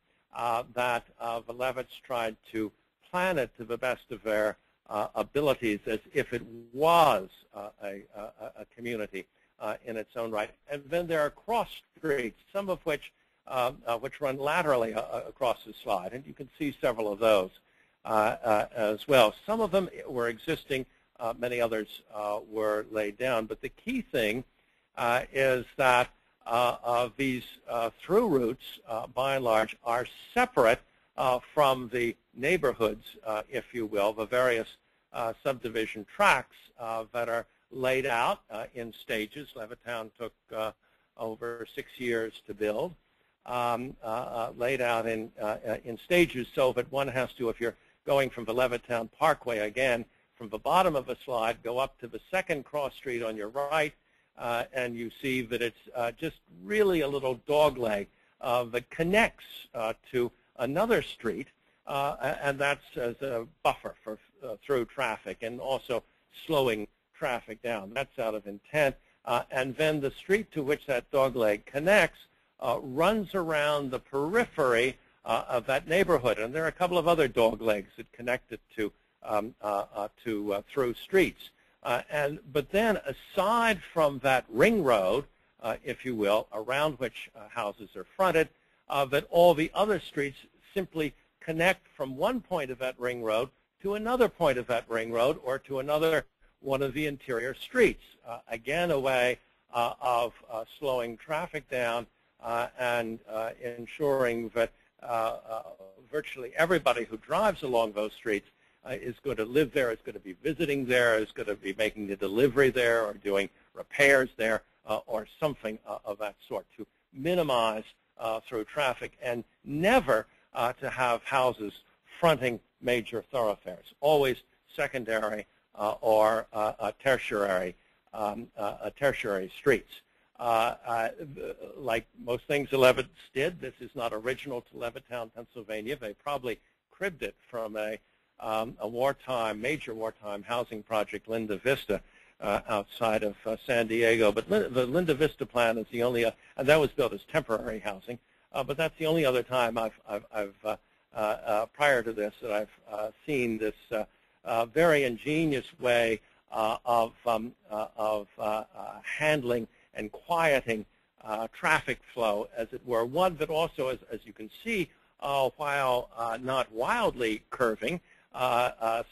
that the Levitts tried to plan it to the best of their Uh, abilities as if it was uh, a, a, a, community uh, in its own right. And then there are cross streets, some of which uh, uh, which run laterally uh, across the slide, and you can see several of those as well. Some of them were existing, many others were laid down, but the key thing is that these through routes, by and large, are separate from the neighborhoods, if you will, the various subdivision tracts that are laid out uh, in stages. Levittown took uh, over six years to build um, uh, uh, laid out in, uh, in stages so that one has to, if you're going from the Levittown Parkway again, from the bottom of a slide, go up to the second cross street on your right, uh, and you see that it's uh, just really a little dogleg uh, that connects to another street, and that's as a buffer for through traffic and also slowing traffic down. That's out of intent. and then the street to which that dogleg connects uh, runs around the periphery uh, of that neighborhood. And there are a couple of other dog legs that connect it to, um, uh, uh to uh, through streets. Uh, and, but then aside from that ring road, if you will, around which houses are fronted, that all the other streets simply connect from one point of that ring road to another point of that ring road or to another one of the interior streets. Uh, again, a way uh, of uh, slowing traffic down uh, and uh, ensuring that uh, virtually everybody who drives along those streets is going to live there, is going to be visiting there, is going to be making the delivery there or doing repairs there or something of that sort to minimize through traffic and never to have houses fronting major thoroughfares, always secondary uh, or uh, tertiary, um, uh, tertiary streets. Uh, uh, like most things the Levitts did, this is not original to Levittown, Pennsylvania. They probably cribbed it from a, um, a wartime, major wartime housing project, Linda Vista, uh, outside of uh, San Diego. But the Linda Vista plan is the only, uh, and that was built as temporary housing. But that's the only other time I've, I've, I've Uh, uh, prior to this that I've uh, seen this very ingenious way of, um, of handling and quieting traffic flow, as it were. One that also, as, as you can see, while not wildly curving,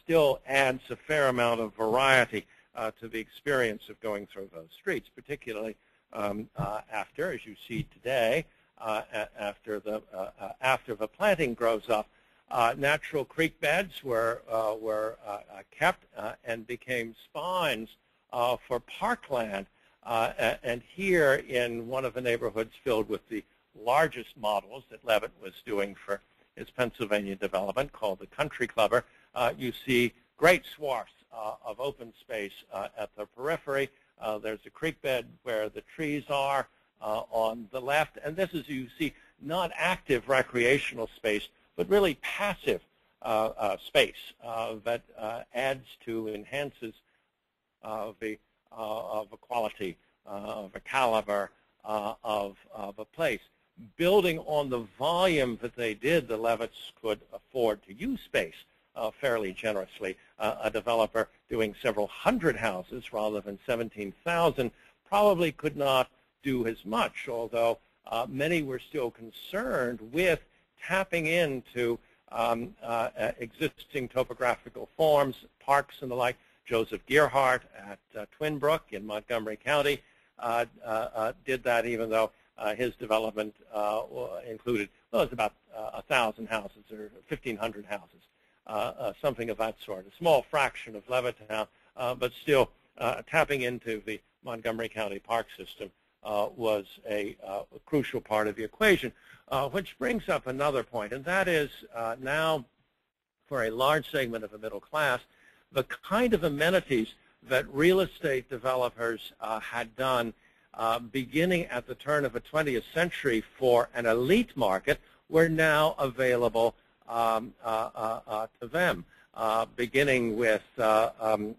still adds a fair amount of variety uh, to the experience of going through those streets, particularly um, uh, after, as you see today, uh, Uh, after the uh, uh, after the planting grows up. natural creek beds were were kept and became spines for parkland. and here in one of the neighborhoods filled with the largest models that Levitt was doing for his Pennsylvania development called the Country Clubber, uh, you see great swaths uh, of open space uh, at the periphery. Uh, there's a creek bed where the trees are Uh, on the left. And this is, you see, not active recreational space, but really passive uh, uh, space that adds to, enhances the of a quality, of a caliber of, of a place building on the volume that they did, the Levitts could afford to use space uh, fairly generously. Uh, a developer doing several hundred houses rather than 17,000 probably could not do as much, although uh, many were still concerned with tapping into um, uh, existing topographical forms, parks and the like. Joseph Gearhart at uh, Twinbrook in Montgomery County uh, did that even though his development included, well, it was about 1,000 houses or 1,500 houses. Uh, uh, something of that sort, a small fraction of Levittown, uh, but still tapping into the Montgomery County Park System was a, a, crucial part of the equation, which brings up another point, and that is now for a large segment of the middle class, the kind of amenities that real estate developers uh, had done uh, beginning at the turn of the 20th century for an elite market were now available um, uh, uh, uh, to them. beginning with um,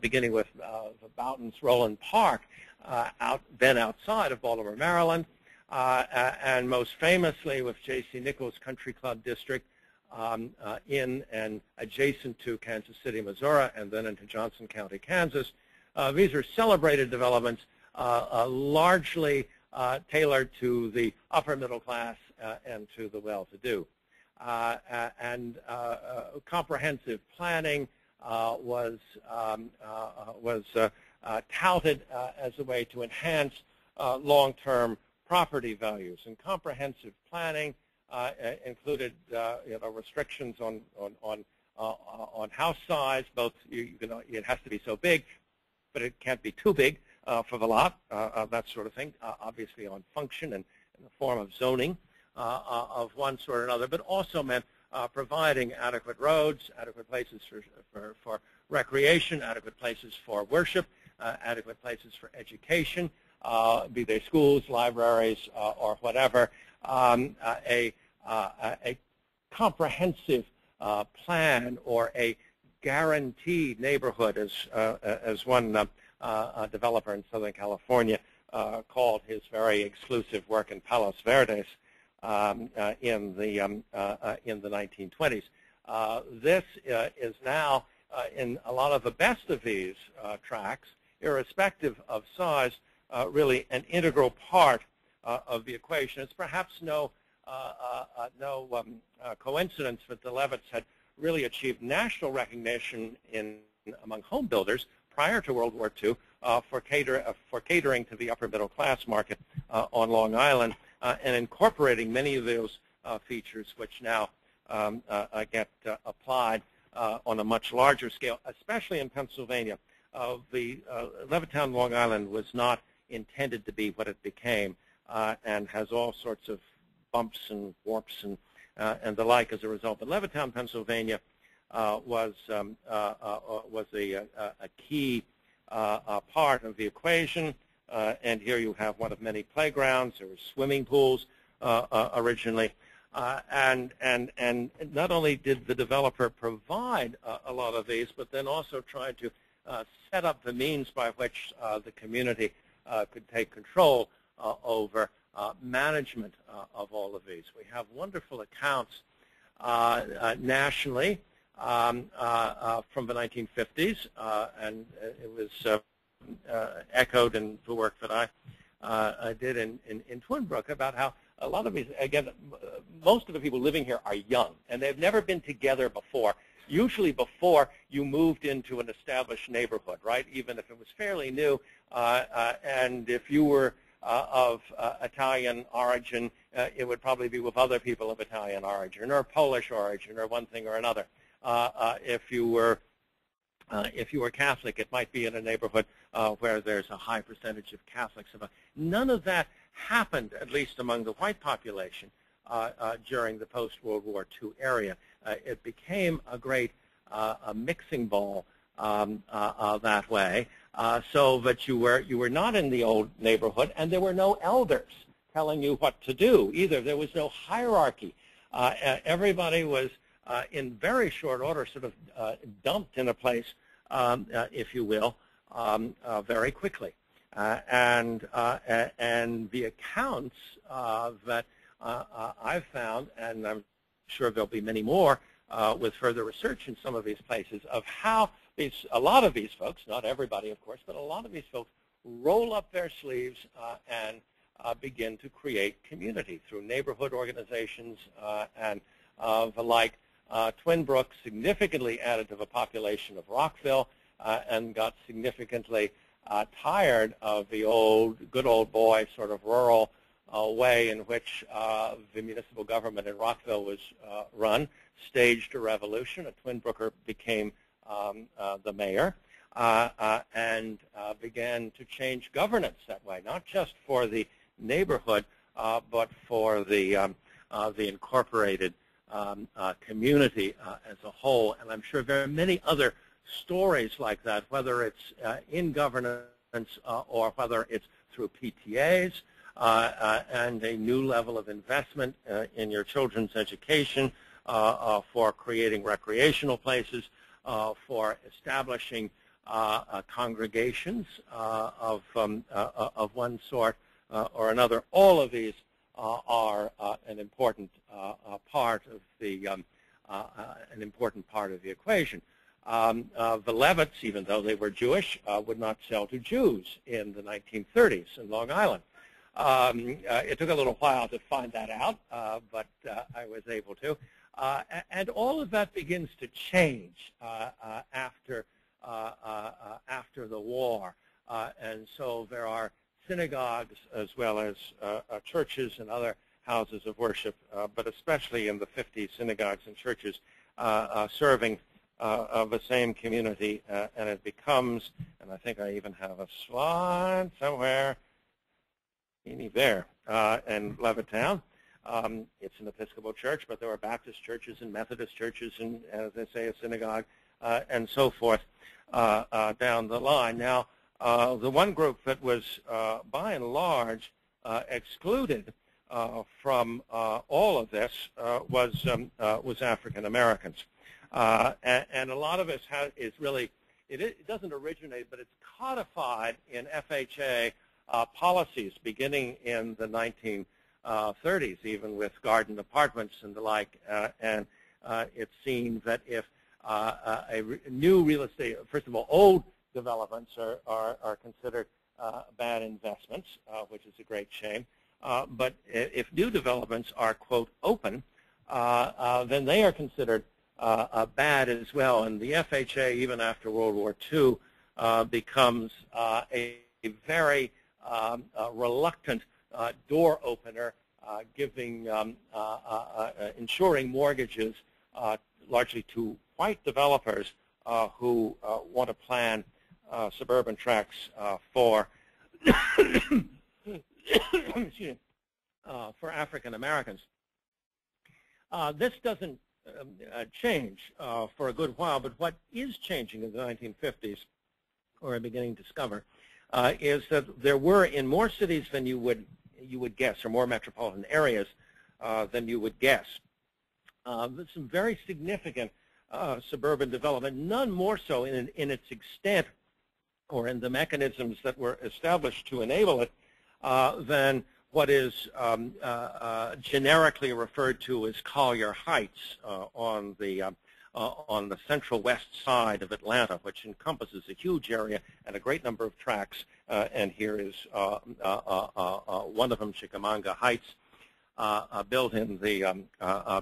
beginning with the Bouton's Roland Park, out then outside of Baltimore, Maryland, and most famously with J.C. Nichols Country Club District um, uh, in and adjacent to Kansas City, Missouri, and then into Johnson County, Kansas. Uh, these are celebrated developments, uh, largely tailored to the upper middle class and to the well-to-do. Uh, and uh, uh, comprehensive planning was um, was touted as a way to enhance long-term property values. And comprehensive planning included you know, restrictions on on on, on house size. Both you, you know, it has to be so big, but it can't be too big uh, for the lot, uh, that sort of thing. Uh, obviously on function and in the form of zoning. Uh, uh, of one sort or another, but also meant uh, providing adequate roads, adequate places for, for, for recreation, adequate places for worship, adequate places for education, be they schools, libraries, or whatever, um, a, a comprehensive plan or a guaranteed neighborhood, as, as one developer in Southern California called his very exclusive work in Palos Verdes, um, uh, in the um, uh, uh in the 1920s. Uh, this uh, is now in a lot of the best of these tracks, irrespective of size, really an integral part of the equation. It's perhaps no no um, coincidence that the Levitts had really achieved national recognition in among home builders prior to World War II uh, for, cater, uh, for, catering to the upper middle class market uh, on Long Island uh, and incorporating many of those uh, features which now um, uh, get applied on a much larger scale, especially in Pennsylvania. The Levittown, Long Island was not intended to be what it became and has all sorts of bumps and warps and, and the like as a result. But Levittown, Pennsylvania was, um, was a, a, a key part of the equation. Uh, and here you have one of many playgrounds. There were swimming pools uh, uh, originally. Uh, and, and, and not only did the developer provide uh, a lot of these, but then also tried to uh, Uh, set up the means by which uh, the community uh, could take control uh, over uh, management uh, of all of these. We have wonderful accounts nationally um, from the 1950s, and it was echoed in the work that I, I did in, in, in Twinbrook about how a lot of these, again, most of the people living here are young, and they've never been together before. Usually before you moved into an established neighborhood, right? Even if it was fairly new, uh, uh, and if you were uh, of uh, Italian origin, uh, it would probably be with other people of Italian origin or Polish origin or one thing or another. Uh, if you were if you were Catholic, it might be in a neighborhood where there's a high percentage of Catholics. None of that happened, at least among the white population, uh, uh, during the post-World War II area. Uh, it became a great a mixing bowl um, that way, so that you were, you were not in the old neighborhood, and there were no elders telling you what to do either. There was no hierarchy. everybody was in very short order sort of dumped in a place, um, if you will, um, very quickly. Uh, and, uh, and the accounts uh, that I've found, and I'm sure there'll be many more with further research in some of these places, of how these, a lot of these folks, not everybody of course, but a lot of these folks roll up their sleeves and begin to create community through neighborhood organizations and the like. Uh, Twinbrook significantly added to the population of Rockville uh, and got significantly uh, tired of the old, good old boy sort of rural uh, way in which uh, the municipal government in Rockville was uh, run, staged a revolution. A Twinbrooker became um, uh, the mayor uh, and began to change governance that way, not just for the neighborhood, but for the, um, the incorporated um, community as a whole. And I'm sure there are many other stories like that, whether it's uh, in governance uh, or whether it's through PTAs uh, uh, Uh, uh, and a new level of investment uh, in your children's education uh, for creating recreational places, for establishing congregations of, um, of one sort or another. All of these are an important part of the um, an important part of the equation. Um, uh, the Levitts, even though they were Jewish, uh, would not sell to Jews in the 1930s in Long Island. Um, uh, it took a little while to find that out, uh, but uh, I was able to. Uh, and all of that begins to change after, after the war. and so there are synagogues as well as churches and other houses of worship, but especially in the 50s, synagogues and churches serving uh, of the same community, uh, and it becomes, and I think I even have a slide somewhere, there, uh, in Levittown. Um, it's an Episcopal church, but there are Baptist churches and Methodist churches and, as they say, a synagogue, uh, and so forth uh, uh, down the line. Now, the one group that was, by and large, excluded from all of this was um, was African Americans. Uh, and, and, a lot of it has, is really, it, it, doesn't originate, but it's codified in FHA uh, policies beginning in the 1930s, uh, even with garden apartments and the like. Uh, and uh, it's seen that if uh, a re new real estate, first of all, old developments are, are, are considered bad investments, which is a great shame. but if new developments are, quote, open, then they are considered uh, uh, bad as well. And the FHA, even after World War II, uh, becomes a, very um, reluctant uh, door opener, uh, giving, um, ensuring mortgages largely to white developers who want to plan suburban tracts for *coughs* for African Americans. this doesn't um, uh, change uh, for a good while, but what is changing in the 1950s, or I'm beginning to discover, uh, is that there were in more cities than you would you would guess, or more metropolitan areas, than you would guess. some very significant suburban development, none more so in, in its extent or in the mechanisms that were established to enable it than what is um, uh, uh, generically referred to as Collier Heights uh, on the on the central west side of Atlanta, which encompasses a huge area and a great number of tracks. and here is one of them, Chickamauga Heights, built in the um,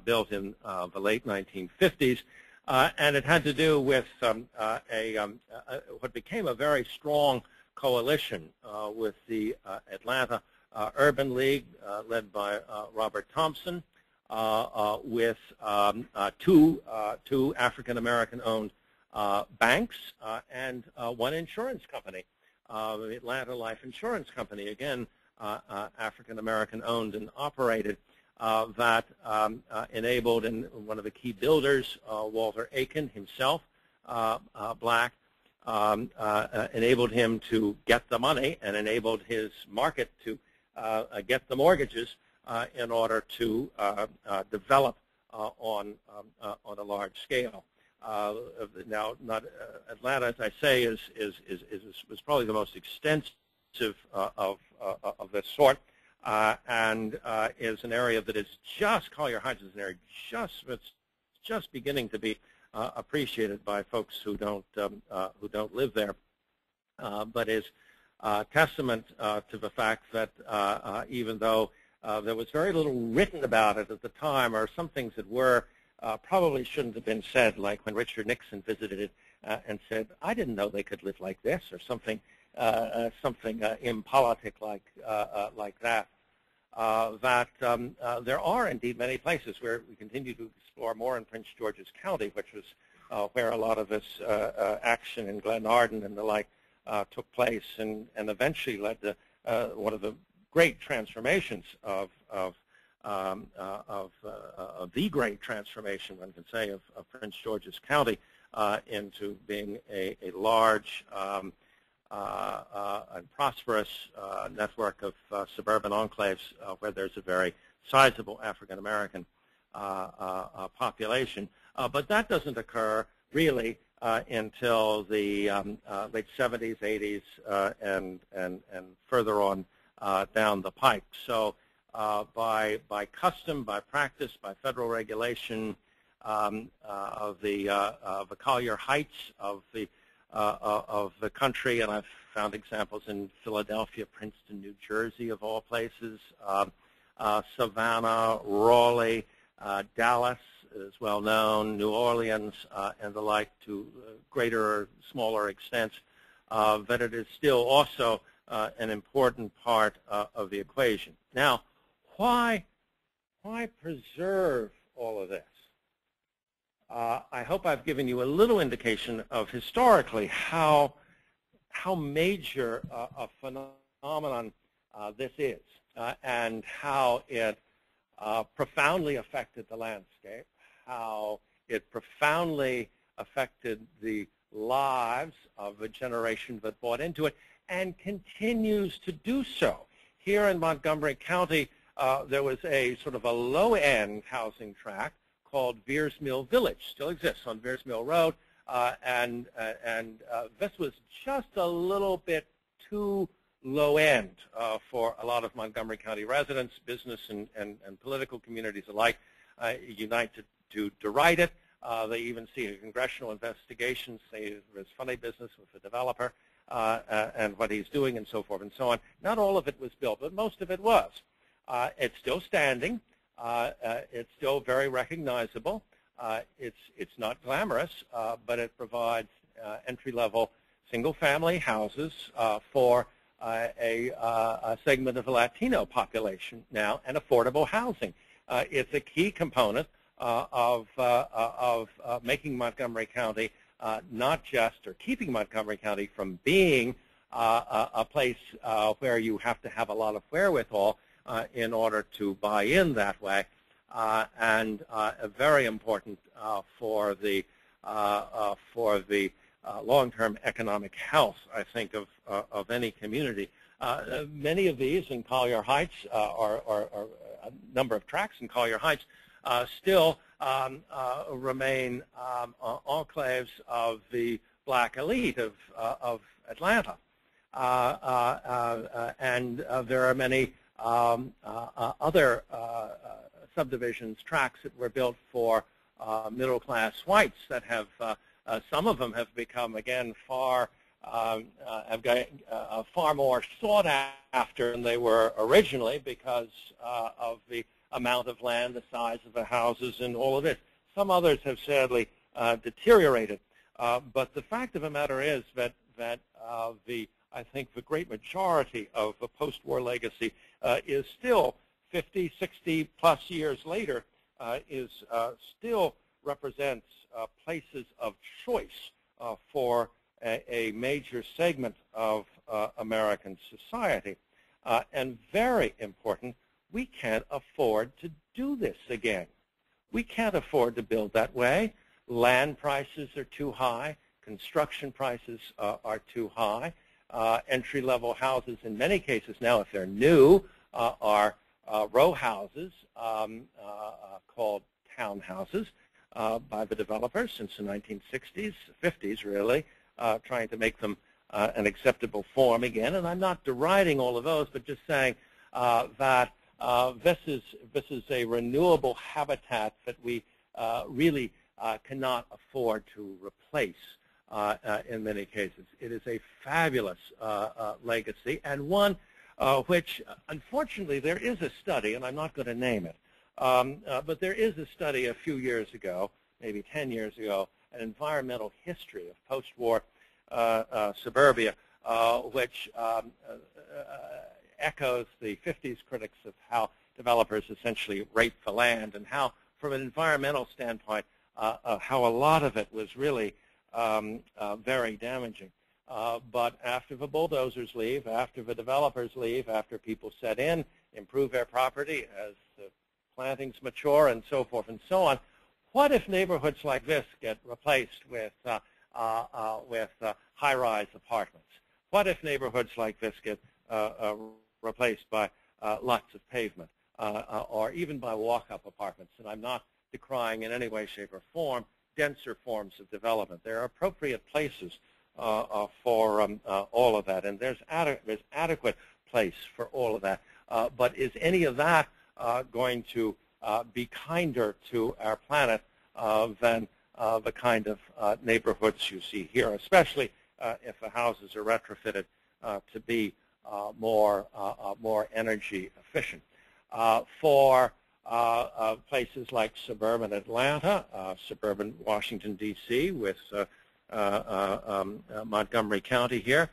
built in the late 1950s. Uh, and it had to do with um, uh, a, um, what became a very strong coalition uh, with the Atlanta uh, Urban League, uh, led by uh, Robert Thompson, with um, two, two African-American-owned banks and one insurance company, Atlanta Life Insurance Company, again, African-American owned and operated, uh, that um, uh, enabled, and one of the key builders, uh, Walter Aiken himself, black, um, enabled him to get the money and enabled his market to uh, uh, get the mortgages uh, in order to develop on um, on a large scale. now, not Atlanta, as I say, is is is is, is probably the most extensive of of this sort. Uh, and uh, is an area that is just Collier Heights is an area just it's just beginning to be uh, appreciated by folks who don't um, who don't live there, but is uh, testament uh, to the fact that uh, even though there was very little written about it at the time, or some things that were probably shouldn't have been said, like when Richard Nixon visited it and said, "I didn't know they could live like this," or something, something impolitic like like that. Uh, that um, uh, there are indeed many places where we continue to explore more in Prince George's County, which was uh, where a lot of this action in Glenarden and the like uh, took place and, and eventually led to uh, one of the great transformations of, of, um, uh, of, uh, of, the great transformation, one can say, of, of Prince George's County uh, into being a, a large um, uh, and prosperous network of suburban enclaves where there's a very sizable African-American population. but that doesn't occur really uh, until the um, uh, late 70s, 80s, uh, and, and, and further on uh, down the pike. So uh, by, by custom, by practice, by federal regulation um, uh, of the, of the Collier Heights of the, of the country, and I've found examples in Philadelphia, Princeton, New Jersey, of all places, um, Savannah, Raleigh, Dallas, is well known, New Orleans uh, and the like to uh, greater or smaller extents, uh, but it is still also uh, an important part uh, of the equation. Now, why, why preserve all of this? Uh, I hope I've given you a little indication of historically how, how major a phenomenon this is and how it profoundly affected the landscape how it profoundly affected the lives of a generation that bought into it and continues to do so. Here in Montgomery County, uh, there was a sort of a low-end housing tract called Veirs Mill Village, still exists on Veirs Mill Road, uh, and, uh, and uh, this was just a little bit too low end uh, for a lot of Montgomery County residents, business and, and, and political communities alike uh, unite to to, write it. They even see a congressional investigation, say there's funny business with the developer and what he's doing and so forth and so on. Not all of it was built, but most of it was. Uh, it's still standing. Uh, uh, it's still very recognizable. it's, it's not glamorous, but it provides entry-level single-family houses for a, a, segment of the Latino population now and affordable housing. it's a key component uh, of, uh, uh, of making Montgomery County Uh, not just, or keeping Montgomery County from being uh, a, a, place uh, where you have to have a lot of wherewithal in order to buy in that way, and very important for the, for the long-term economic health, I think, of, of any community. Uh, many of these in Collier Heights uh, are, number of tracks in Collier Heights, Uh, still um, uh, remain um, uh, enclaves of the black elite of, of Atlanta. and there are many um, other subdivisions, tracts that were built for middle-class whites that have, some of them have become, again, far um, uh, have got uh, far more sought after than they were originally because uh, of the amount of land, the size of the houses, and all of this. Some others have sadly uh, deteriorated. Uh, but the fact of the matter is that, that uh, the, I think the great majority of the post-war legacy is still 50, 60 plus years later, is still represents places of choice for a, a major segment of uh, American society. Uh, and very important, we can't afford to do this again. We can't afford to build that way. Land prices are too high. Construction prices uh, are too high. Uh, entry-level houses, in many cases now, if they're new, uh, are uh, row houses um, called townhouses by the developers since the 1960s, 50s, really uh, trying to make them uh, an acceptable form again. And I'm not deriding all of those, but just saying uh, that uh, this is this is a renewable habitat that we uh, really uh, cannot afford to replace in many cases. It is a fabulous legacy and one which, unfortunately, there is a study, and I'm not going to name it, um, but there is a study a few years ago, maybe 10 years ago, an environmental history of post-war uh, uh, suburbia, uh, which um, echoes the 50s critics of how developers essentially rape the land and how, from an environmental standpoint, how a lot of it was really um, very damaging. Uh, but after the bulldozers leave, after the developers leave, after people set in, improve their property as the plantings mature and so forth and so on, what if neighborhoods like this get replaced with, uh, uh, uh with uh, high-rise apartments? What if neighborhoods like this get uh, replaced by lots of pavement or even by walk-up apartments? And I'm not decrying in any way, shape, or form denser forms of development. There are appropriate places uh, for um, uh, all of that, and there's, there's, adequate place for all of that. Uh, but is any of that going to uh, be kinder to our planet uh, than uh, the kind of neighborhoods you see here, especially if the houses are retrofitted to be Uh, more, uh, uh, more energy efficient. for places like suburban Atlanta, suburban Washington, D.C., with um, Montgomery County here,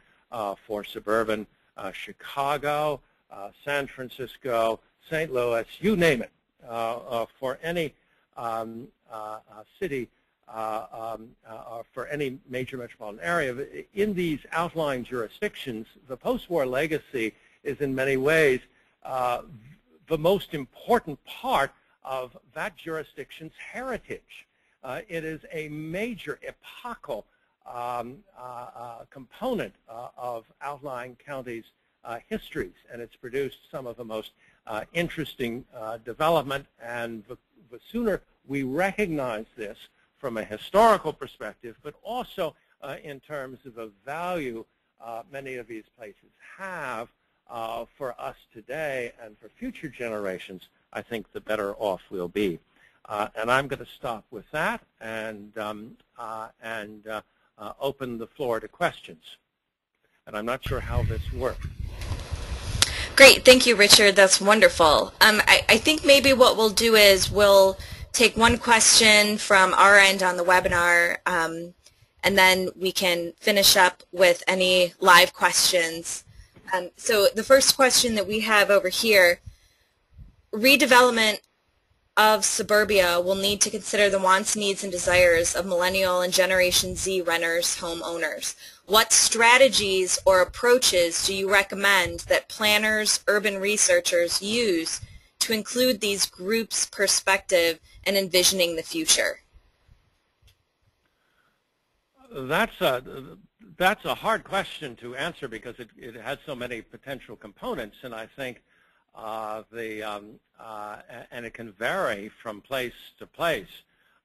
for suburban Chicago, San Francisco, St. Louis, you name it. Uh, uh, for any um, uh, city um, for any major metropolitan area. In these outlying jurisdictions, the post-war legacy is in many ways the most important part of that jurisdiction's heritage. Uh, it is a major epochal um, uh, uh, component of outlying counties' histories, and it's produced some of the most uh, interesting uh, development. And the, the, sooner we recognize this from a historical perspective, but also uh, in terms of the value uh, many of these places have uh, for us today and for future generations, I think the better off we'll be. Uh, and I'm going to stop with that and, um, and open the floor to questions. And I'm not sure how this works. Great. Thank you, Richard. That's wonderful. Um, I, I, think maybe what we'll do is we'll take one question from our end on the webinar, um, and then we can finish up with any live questions. Um, so the first question that we have over here, redevelopment of suburbia will need to consider the wants, needs, and desires of millennial and Generation Z renters, homeowners. What strategies or approaches do you recommend that planners, urban researchers use to include these groups' perspective in envisioning the future? That's a, that's a hard question to answer because it, it has so many potential components, and I think Uh, the, um, uh, and it can vary from place to place.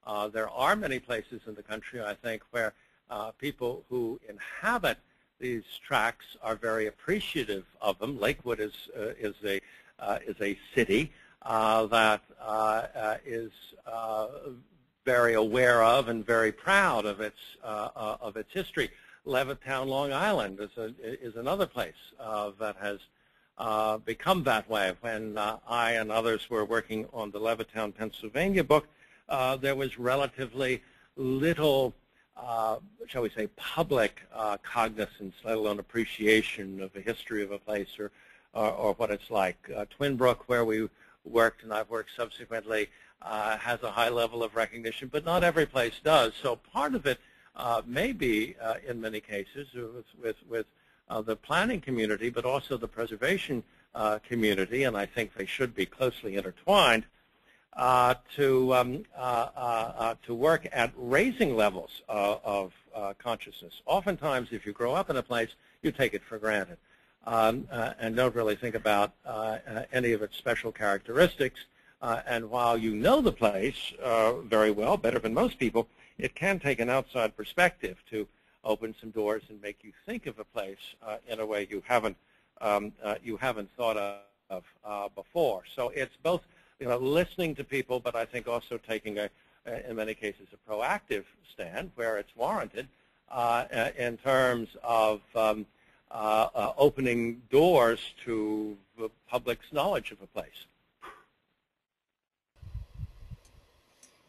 Uh, there are many places in the country, I think, where uh, people who inhabit these tracks are very appreciative of them. Lakewood is, uh, is, a, uh, is a city that is very aware of and very proud of its, of its history. Levittown, Long Island is, a, is another place that has uh, become that way. When uh, I and others were working on the Levittown, Pennsylvania book, uh, there was relatively little, uh, shall we say, public uh, cognizance, let alone appreciation of the history of a place or, or, or what it's like. Twinbrook, where we worked and I've worked subsequently, has a high level of recognition, but not every place does. So part of it may be, in many cases, with, with, with uh, the planning community, but also the preservation uh, community, and I think they should be closely intertwined, uh, to, um, uh, uh, uh, to work at raising levels of consciousness. Oftentimes, if you grow up in a place, you take it for granted um, and don't really think about any of its special characteristics. and while you know the place very well, better than most people, it can take an outside perspective to open some doors and make you think of a place uh, in a way you haven't um, uh, you haven't thought of uh, before. So it's both you know listening to people, but I think also taking a in many cases a proactive stand where it's warranted uh, in terms of um, uh, uh, opening doors to the public's knowledge of a place.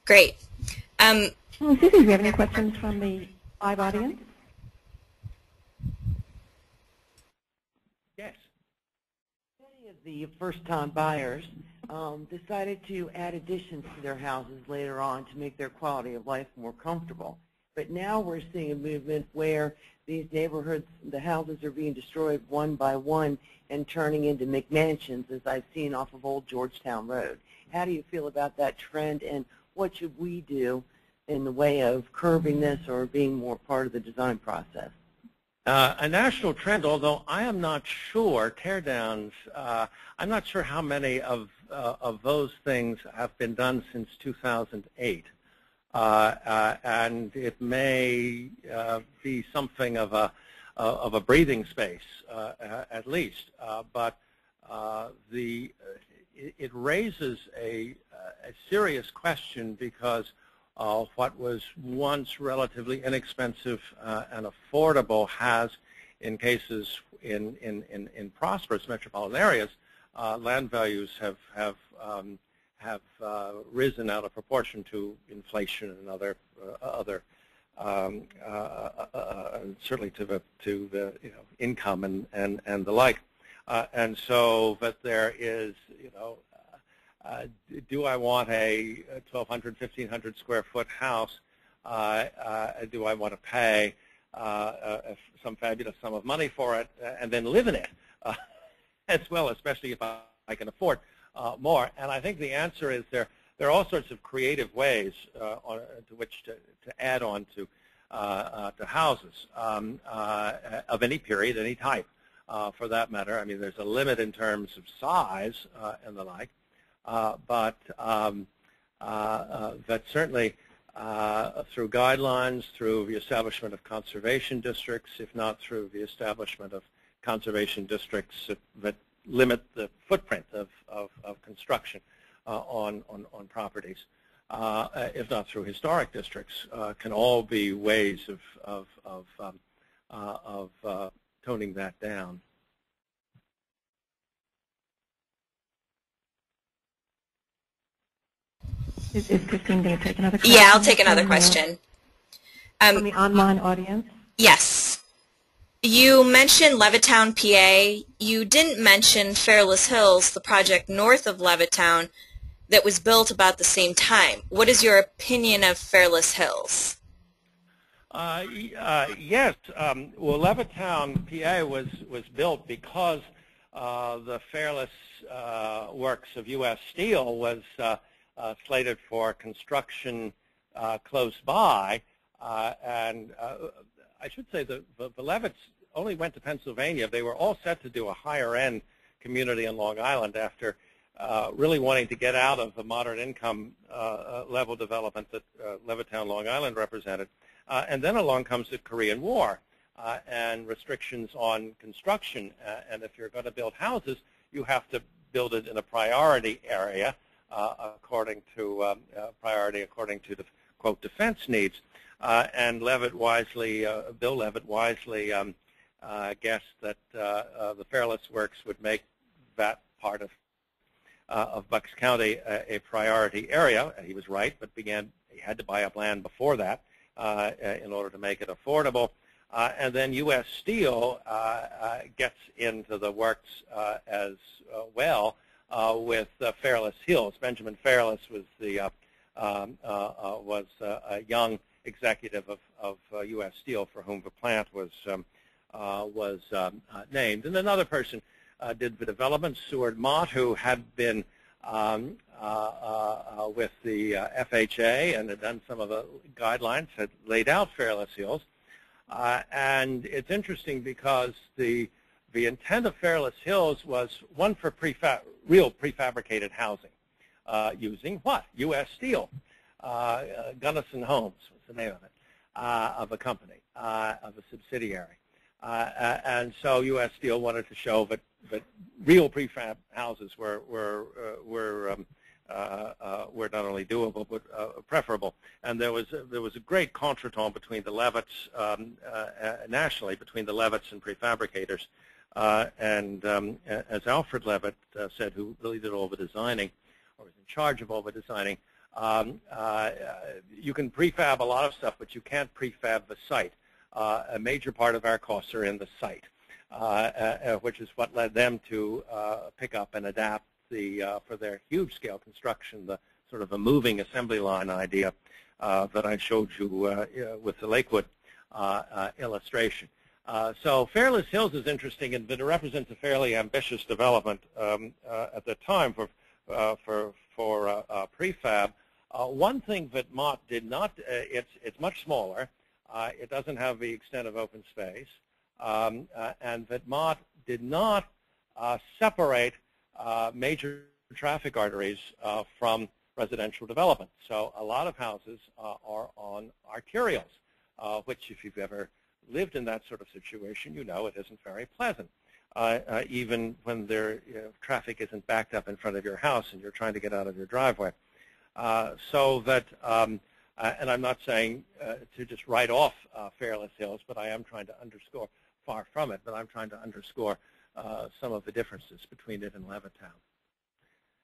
Great. Um, well, Susie, do you have any questions from the live audience? Yes. Many of the first-time buyers um, decided to add additions to their houses later on to make their quality of life more comfortable. But now we're seeing a movement where these neighborhoods, the houses are being destroyed one by one and turning into McMansions, as I've seen off of Old Georgetown Road. How do you feel about that trend, and what should we do in the way of curbing this or being more part of the design process? Uh, a national trend, although I am not sure, teardowns, uh, I'm not sure how many of, uh, of those things have been done since 2008. Uh, uh, and it may uh, be something of a, of a breathing space, at least. but the, it raises a, a serious question because uh, what was once relatively inexpensive uh, and affordable has, in cases in, in, in, in prosperous metropolitan areas, uh, land values have, have, um, have uh, risen out of proportion to inflation and other, uh, other um, uh, and certainly to the, to the you know, income and, and, and the like. and so that there is, you know, uh, do I want a 1,200, 1,500 square foot house? Uh, uh, do I want to pay some fabulous sum of money for it and then live in it *laughs* as well, especially if I, I can afford more? And I think the answer is there, there are all sorts of creative ways on, to which to, to add on to, to houses um, of any period, any type. Uh, for that matter. I mean, there's a limit in terms of size uh, and the like. Uh, but um, uh, uh, that certainly through guidelines, through the establishment of conservation districts, if not through the establishment of conservation districts that limit the footprint of, of, of construction on, on, on properties. Uh, if not through historic districts, uh, can all be ways of, of, of, um, uh, of toning that down. Is, is Christine going to take another question? Yeah, I'll take another question. Um, from the online audience? Yes. You mentioned Levittown, PA. You didn't mention Fairless Hills, the project north of Levittown that was built about the same time. What is your opinion of Fairless Hills? Uh, uh, yes. Um, well, Levittown, PA was, was built because uh, the Fairless uh, works of U.S. Steel was uh, uh, slated for construction close by. And I should say the, the, the Levitts only went to Pennsylvania. They were all set to do a higher end community in Long Island after uh, really wanting to get out of the moderate income uh, uh level development that uh, Levittown, Long Island represented. Uh, and then along comes the Korean War and restrictions on construction. and if you're going to build houses, you have to build it in a priority area according to um, priority according to the quote defense needs. and Levitt wisely, Bill Levitt wisely um, guessed that the Fairless Works would make that part of uh, of Bucks County a, a, priority area. He was right, but began he had to buy up land before that uh, in order to make it affordable. Uh, and then U.S. Steel uh, uh, gets into the works uh, as well with Fairless Hills. Benjamin Fairless was the um, was a young executive of, of U.S. Steel for whom the plant was um, was um, named. And another person uh, did the development. Seward Mott, who had been um, uh, uh, with the FHA and had done some of the guidelines, had laid out Fairless Hills. and it's interesting because the the intent of Fairless Hills was one for real prefabricated housing, uh, using what? U.S. Steel. Uh, Gunnison Homes was the name of it, uh, of a company, of a subsidiary. And so U.S. Steel wanted to show that but real prefab houses were were uh, were um, uh, uh, were not only doable but uh, preferable. And there was there was a great contretemps between the Levitts um, uh, uh, nationally between the Levitts and prefabricators. and um, as Alfred Levitt said, who really did all the designing, or was in charge of all the designing, um, you can prefab a lot of stuff, but you can't prefab the site. A major part of our costs are in the site. Uh, uh, which is what led them to uh, pick up and adapt the for their huge scale construction, the sort of a moving assembly line idea that I showed you with the Lakewood illustration. Uh, so Fairless Hills is interesting, and it represents a fairly ambitious development um, uh, at the time for uh, for for prefab. one thing that Mott did not, it's it's much smaller. It doesn't have the extent of open space um, uh, and that Mott did not uh, separate uh, major traffic arteries uh, from residential development. So a lot of houses uh, are on arterials, uh, which if you've ever lived in that sort of situation, you know it isn't very pleasant. even when there, you know, traffic isn't backed up in front of your house and you're trying to get out of your driveway. so that um, and I'm not saying uh, to just write off uh, Fairless Hills, but I am trying to underscore far from it, but I'm trying to underscore uh, some of the differences between it and Levittown.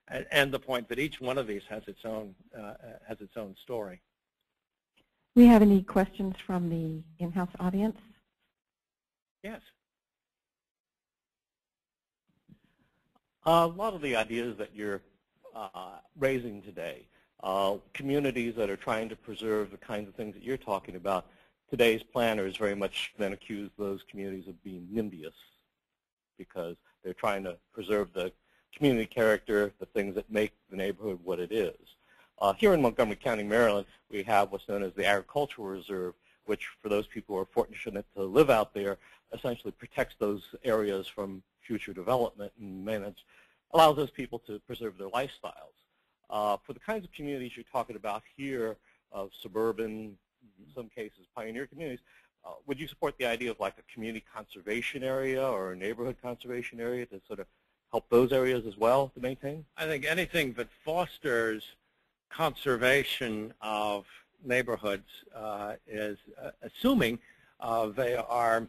And, and, the point that each one of these has its own uh, has its own story. We have any questions from the in-house audience? Yes. a lot of the ideas that you're uh, raising today, uh, communities that are trying to preserve the kinds of things that you're talking about, today's planners very much then accuse those communities of being NIMBYous because they're trying to preserve the community character, the things that make the neighborhood what it is. Uh, here in Montgomery County, Maryland, we have what's known as the Agricultural Reserve, which for those people who are fortunate to live out there, essentially protects those areas from future development and manage, allows those people to preserve their lifestyles. Uh, for the kinds of communities you're talking about here, of suburban, in some cases, pioneer communities. Uh, would you support the idea of like a community conservation area or a neighborhood conservation area to sort of help those areas as well to maintain? I think anything that fosters conservation of neighborhoods uh, is uh, assuming uh, they are,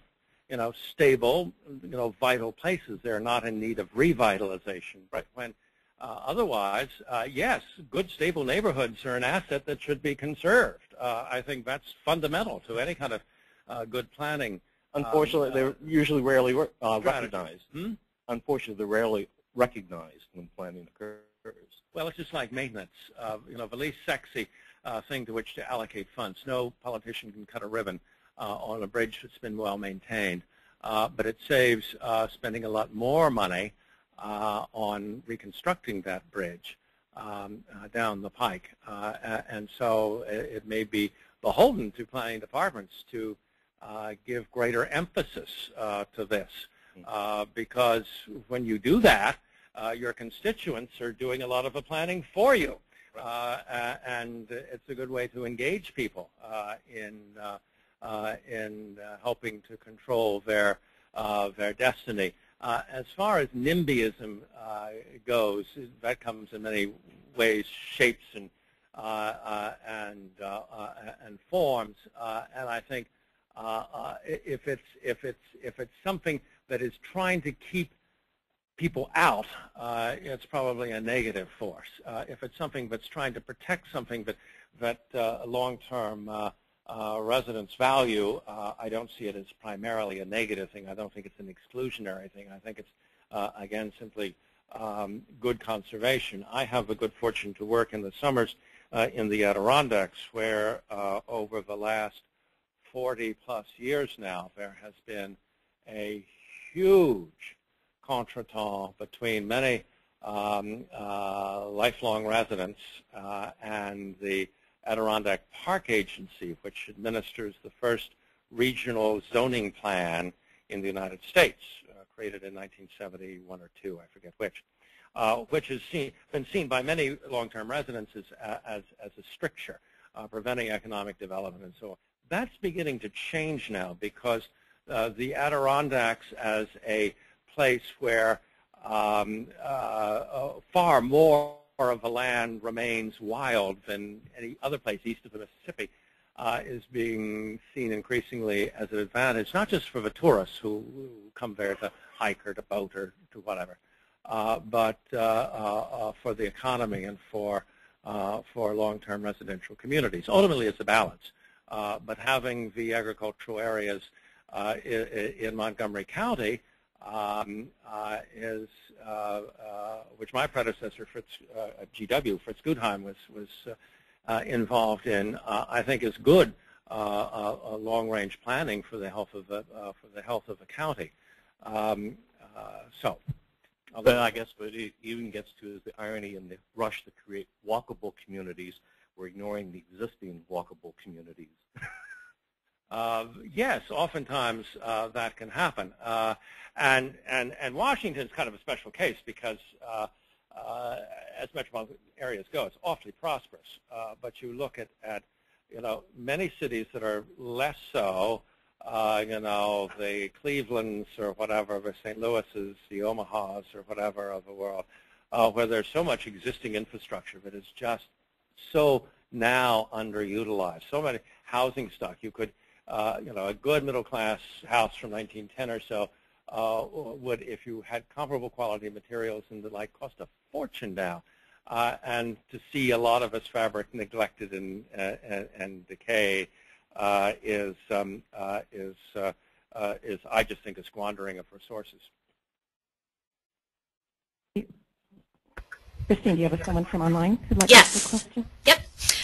you know, stable, you know, vital places. They're not in need of revitalization. Right. When uh, otherwise, uh, yes, good, stable neighborhoods are an asset that should be conserved. Uh, I think that's fundamental to any kind of uh, good planning. Unfortunately, um, they're usually rarely uh, recognized. Hmm? Unfortunately, they're rarely recognized when planning occurs. Well, it's just like maintenance. you know, the least sexy thing to which to allocate funds. No politician can cut a ribbon on a bridge that's been well maintained, but it saves spending a lot more money uh, on reconstructing that bridge um, uh, down the pike. Uh, and so it, it, may be beholden to planning departments to give greater emphasis to this. uh, because when you do that, uh, your constituents are doing a lot of the planning for you. Uh, and it's a good way to engage people uh, in, uh, uh, in helping to control their, their destiny. Uh, as far as NIMBYism uh, goes, that comes in many ways, shapes, and, uh, and, and forms. and I think if, it's, if, it's, if it's something that is trying to keep people out, uh, it's probably a negative force. Uh, if it's something that's trying to protect something that, that uh, long-term uh, uh, residents value, uh, I don't see it as primarily a negative thing. I don't think it's an exclusionary thing. I think it's, again, simply um, good conservation. I have the good fortune to work in the summers in the Adirondacks where over the last 40 plus years now there has been a huge contretemps between many um, uh, lifelong residents uh, and the Adirondack Park Agency, which administers the first regional zoning plan in the United States, uh, created in 1971 or 2, I forget which, uh, which has seen, been seen by many long-term residents as, as, as a stricture, uh, preventing economic development and so on. That's beginning to change now because uh, the Adirondacks as a place where um, uh, uh, far more of the land remains wild than any other place east of the Mississippi uh, is being seen increasingly as an advantage, not just for the tourists who, who come there to hike or to boat or to whatever, uh, but uh, uh, for the economy and for, for long-term residential communities. Ultimately, it's a balance. but having the agricultural areas in Montgomery County um, uh, is uh, uh, which my predecessor Fritz GW Fritz Gutheim was was involved in. I think is good long-range planning for the health of the for the health of county. Um, so. But I guess what it even gets to is the irony in the rush to create walkable communities. We're ignoring the existing walkable communities. *laughs* Uh, yes, oftentimes uh, that can happen. Uh, and, and, and Washington is kind of a special case because uh, uh, as metropolitan areas go, it's awfully prosperous. But you look at, at, you know, many cities that are less so, you know, the Clevelands or whatever, the St. Louis's, the Omahas or whatever of the world, where there's so much existing infrastructure that is just so now underutilized. So many housing stock. You could uh, you know, a good middle class house from 1910 or so uh, would, if you had comparable quality materials and the like, cost a fortune now. Uh, and to see a lot of this fabric neglected and, uh, and, and decay uh, is, um, is, is, I just think, a squandering of resources. Christine, do you have someone from online who'd like yes. to ask a question? Yep.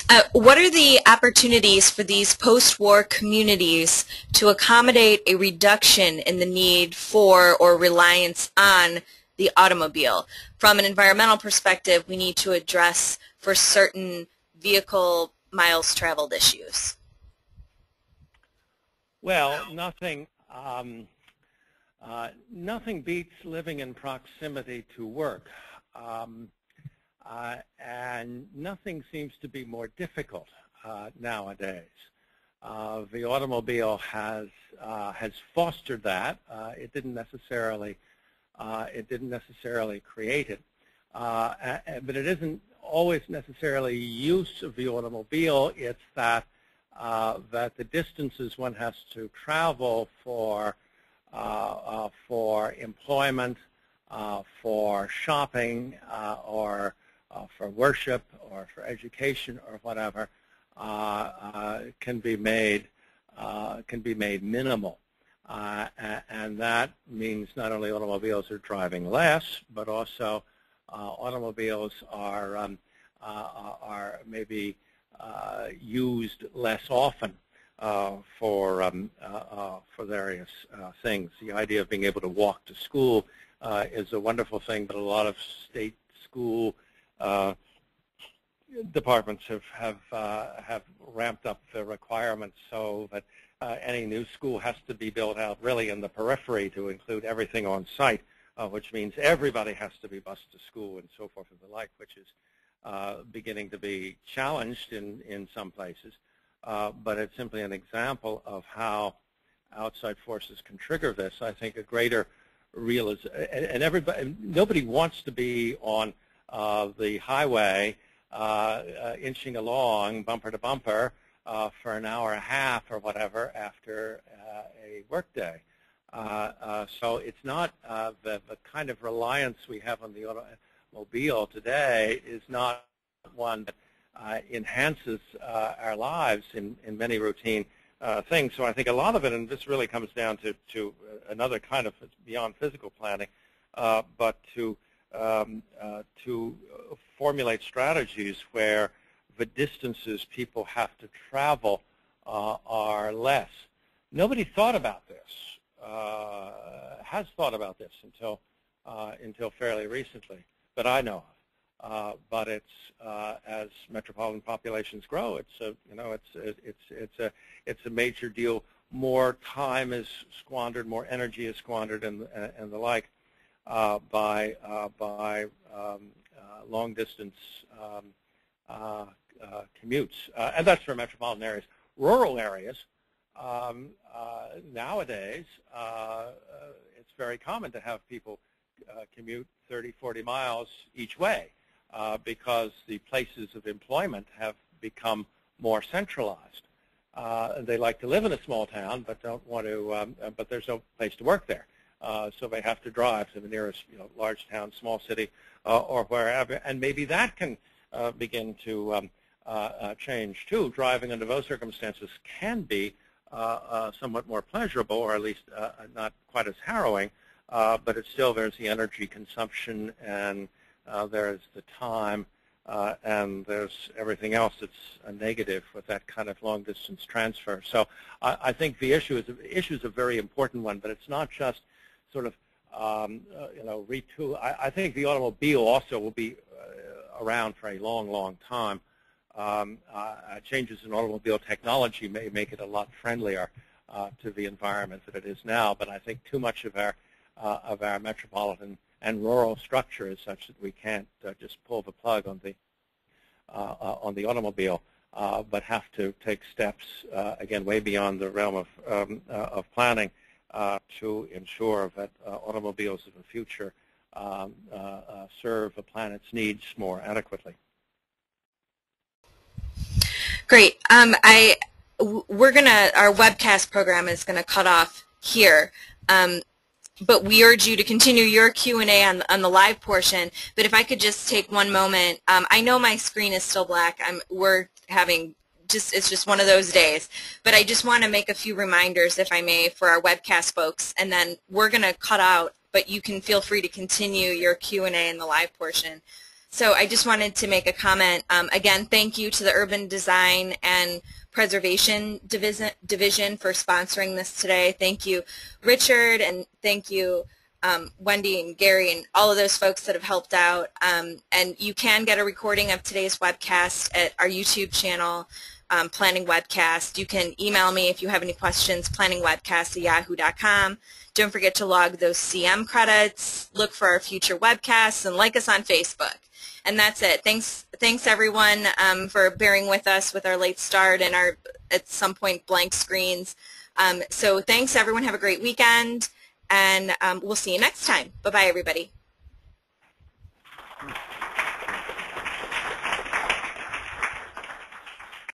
Uh, what are the opportunities for these post-war communities to accommodate a reduction in the need for or reliance on the automobile? From an environmental perspective, we need to address for certain vehicle miles traveled issues. Well, nothing, um, uh, nothing beats living in proximity to work. Um, uh, and nothing seems to be more difficult uh, nowadays. Uh, the automobile has uh, has fostered that. Uh, it didn't necessarily uh, it didn't necessarily create it, but it isn't always necessarily use of the automobile. It's that that the distances one has to travel for for employment, for shopping, or for worship or for education or whatever uh, uh, can be made can be made minimal. and that means not only automobiles are driving less, but also automobiles are um, are maybe used less often uh, for um, uh, for various uh, things. The idea of being able to walk to school is a wonderful thing, but a lot of state school uh, departments have have uh, have ramped up the requirements so that uh, any new school has to be built out really in the periphery to include everything on site, uh, which means everybody has to be bused to school and so forth and the like, which is uh, beginning to be challenged in, in some places. Uh, but it's simply an example of how outside forces can trigger this. I think a greater realization, and, and everybody, nobody wants to be on uh, the highway uh, uh, inching along bumper to bumper uh, for an hour and a half or whatever after a workday. so it's not the, the kind of reliance we have on the automobile today is not one that uh, enhances uh, our lives in, in many routine uh, things. So I think a lot of it, and this really comes down to, to another kind of beyond physical planning, but to um, uh, to formulate strategies where the distances people have to travel uh, are less. Nobody thought about this, uh, has thought about this until uh, until fairly recently, but I know. Uh, but it's uh, as metropolitan populations grow, it's a you know it's it's it's a it's a major deal. More time is squandered, more energy is squandered, and and the like. Uh, by uh, by um, uh, long distance um, commutes, and that's for metropolitan areas. Rural areas, um, nowadays, it's very common to have people commute 30, 40 miles each way because the places of employment have become more centralized. Uh, they like to live in a small town, but don't want to. Um, but there's no place to work there. Uh, so they have to drive to the nearest you know, large town, small city, uh, or wherever. And maybe that can uh, begin to um, uh, uh, change too. Driving under those circumstances can be uh, somewhat more pleasurable, or at least not quite as harrowing. but it's still there's the energy consumption, and there's the time, and there's everything else that's a negative with that kind of long distance transfer. So I, I think the issue is the issue is a very important one, but it's not just sort of, um, uh, you know, retool. I, I, think the automobile also will be uh, around for a long, long time. Um, uh, changes in automobile technology may make it a lot friendlier uh, to the environment than it is now, but I think too much of our uh, of our metropolitan and rural structure is such that we can't uh, just pull the plug on the on the automobile. Uh, but have to take steps, uh, again, way beyond the realm of, um, uh, of planning uh, to ensure that uh, automobiles of the future um, uh, serve the planet's needs more adequately. Great. Um, I we're gonna our webcast program is gonna cut off here. Um, but we urge you to continue your Q&A on, on the live portion. But if I could just take one moment, um, I know my screen is still black. I'm, we're having just it's just one of those days. But I just want to make a few reminders, if I may, for our webcast folks, and then we're going to cut out, but you can feel free to continue your Q&A in the live portion. So I just wanted to make a comment. Um, again, thank you to the Urban Design and Preservation Division, for sponsoring this today. Thank you, Richard, and thank you, um, Wendy and Gary and all of those folks that have helped out. Um, and you can get a recording of today's webcast at our YouTube channel um, planning webcast. You can email me if you have any questions, planningwebcast at yahoo.com. Don't forget to log those CM credits, look for our future webcasts, and like us on Facebook. And that's it. Thanks, thanks everyone um, for bearing with us with our late start and our, at some point, blank screens. Um, so thanks everyone. Have a great weekend, and um, we'll see you next time. Bye-bye, everybody.